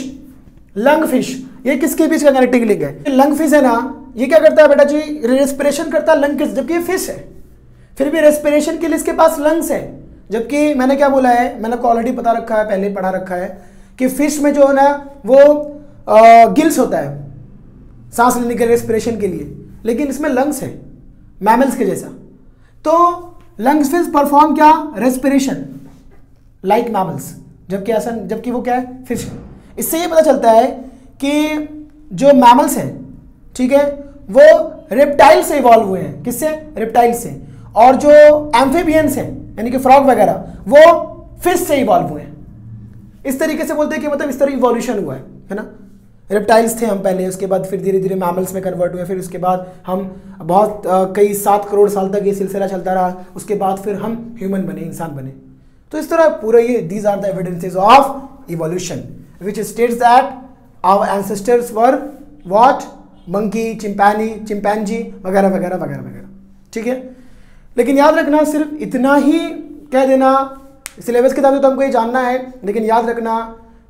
लंग फ़िश ये किसके बीच का कनेक्टिंग लिंक है? लंग फ़िश है ना, ये क्या करता है बेटा जी? रेस्पिरेशन करता है लंग किस जबकि ये फ़िश है। फिर भी रेस्पिरेशन के लिए इसके पास लंग्स है। जबकि मैंने क्या बोला है, मैंने आपको ऑलरेडी पता रखा है, पहले पढ़ा रखा है, कि फ़िश में जो है ना, वो गिल्स होता है, सांस लेने के रेस्पिरेशन के लिए। लेकिन इसमें लंग्स है मैमल्स के जैसा। तो लंग्स फ़िश परफॉर्म क्या? रेस्पिरेशन लाइक मैमल्स जबकि ऐसा जबकि वो क्या है? फ़िश इससे ये पता चलता है कि जो मैमल्स हैं, ठीक है, वो रेप्टाइल से इवॉल्व हुए हैं। किससे? रेप्टाइल से। और जो एम्फेबियंस हैं, यानी कि फ्रॉग वगैरह, वो फ़िश से इवॉल्व हुए हैं। इस तरीके से बोलते हैं कि मतलब इस तरह इवोल्यूशन हुआ है है ना? रेप्टाइल्स थे हम पहले उसके बाद फिर धीरे धीरे मैमल्स में कन्वर्ट हुए फिर उसके बाद हम बहुत आ, कई सात करोड़ साल तक ये सिलसिला चलता रहा उसके बाद फिर हम ह्यूमन बने इंसान बने। तो इस तरह पूरा ये these are the evidences of evolution which states that our ancestors were what monkey chimpanzee chimpanzee वगैरह वगैरह वगैरह वगैरह। ठीक है? लेकिन याद रखना सिर्फ़ इतना ही कह देना सिलेबस के हिसाब तो हमको ये जानना है लेकिन याद रखना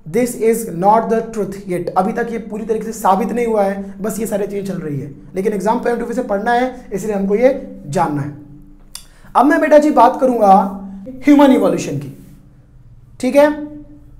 this is not the truth yet अभी तक ये पूरी तरीके से साबित नहीं हुआ है, बस ये सारी चीज़ें चल रही है। लेकिन एग्ज़ाम पॉइंट ऑफ़ व्यू से पढ़ना है, इसलिए हमको ये जानना है। अब मैं बेटा जी बात करूँगा ह्यूमन इवोल्यूशन की। ठीक है?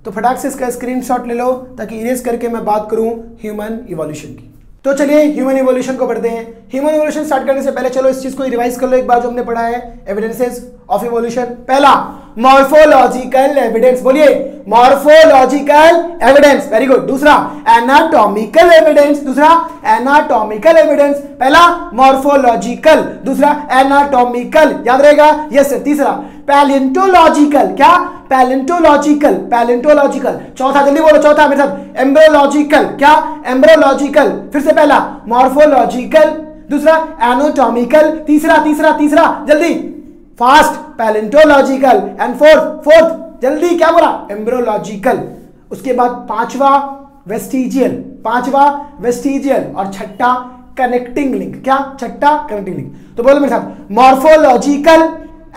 तो फटाक से इसका स्क्रीनशॉट ले लो, ताकि इरेज करके मैं बात करूँ ह्यूमन इवोल्यूशन की। तो चलिए ह्यूमन इवोल्यूशन को पढ़ते हैं। ह्यूमन इवोल्यूशन स्टार्ट करने से पहले चलो इस चीज़ को रिवाइज कर लो, एक बार जो हमने पढ़ा है एविडेंसेस ऑफ़ इवोल्यूशन पहला मॉर्फोलॉजिकल एविडेंस बोलिए मॉर्फोलॉजिकल एविडेंस वेरी गुड दूसरा एनाटॉमिकल एविडेंस दूसरा एनाटॉमिकल एविडेंस पहला मॉर्फोलॉजिकल दूसरा एनाटॉमिकल याद रहेगा? यस तीसरा पैलेंटोलॉजिकल क्या? पैलेंटोलॉजिकल पैलेंटोलॉजिकल चौथा, जल्दी बोलो, चौथा, मेरे साथ। एम्ब्रोलॉजिकल क्या? एम्ब्रोलॉजिकल फिर से पहला मॉर्फोलॉजिकल दूसरा एनोटॉमिकल तीसरा तीसरा तीसरा, जल्दी। Fast palaeontological and fourth fourth जल्दी, क्या बोला? एम्ब्रोलॉजिकल उसके बाद पांचवा वेस्टिजियल पांचवा वेस्टिजियल और छठा कनेक्टिंग लिंक क्या? छठा कनेक्टिंग लिंक तो बोलो मेरे साथ morphological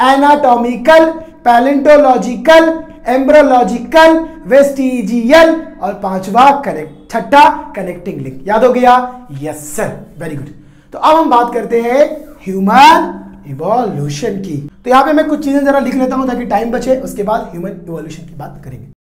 anatomical palaeontological embryological vestigial और पांचवा कनेक्ट छठा कनेक्टिंग लिंक याद हो गया? यस सर वेरी गुड तो अब हम बात करते हैं ह्यूमन इवोल्यूशन की। तो यहाँ पे मैं कुछ चीज़ें जरा लिख लेता हूँ ताकि टाइम बचे, उसके बाद ह्यूमन इवोल्यूशन की बात करेंगे।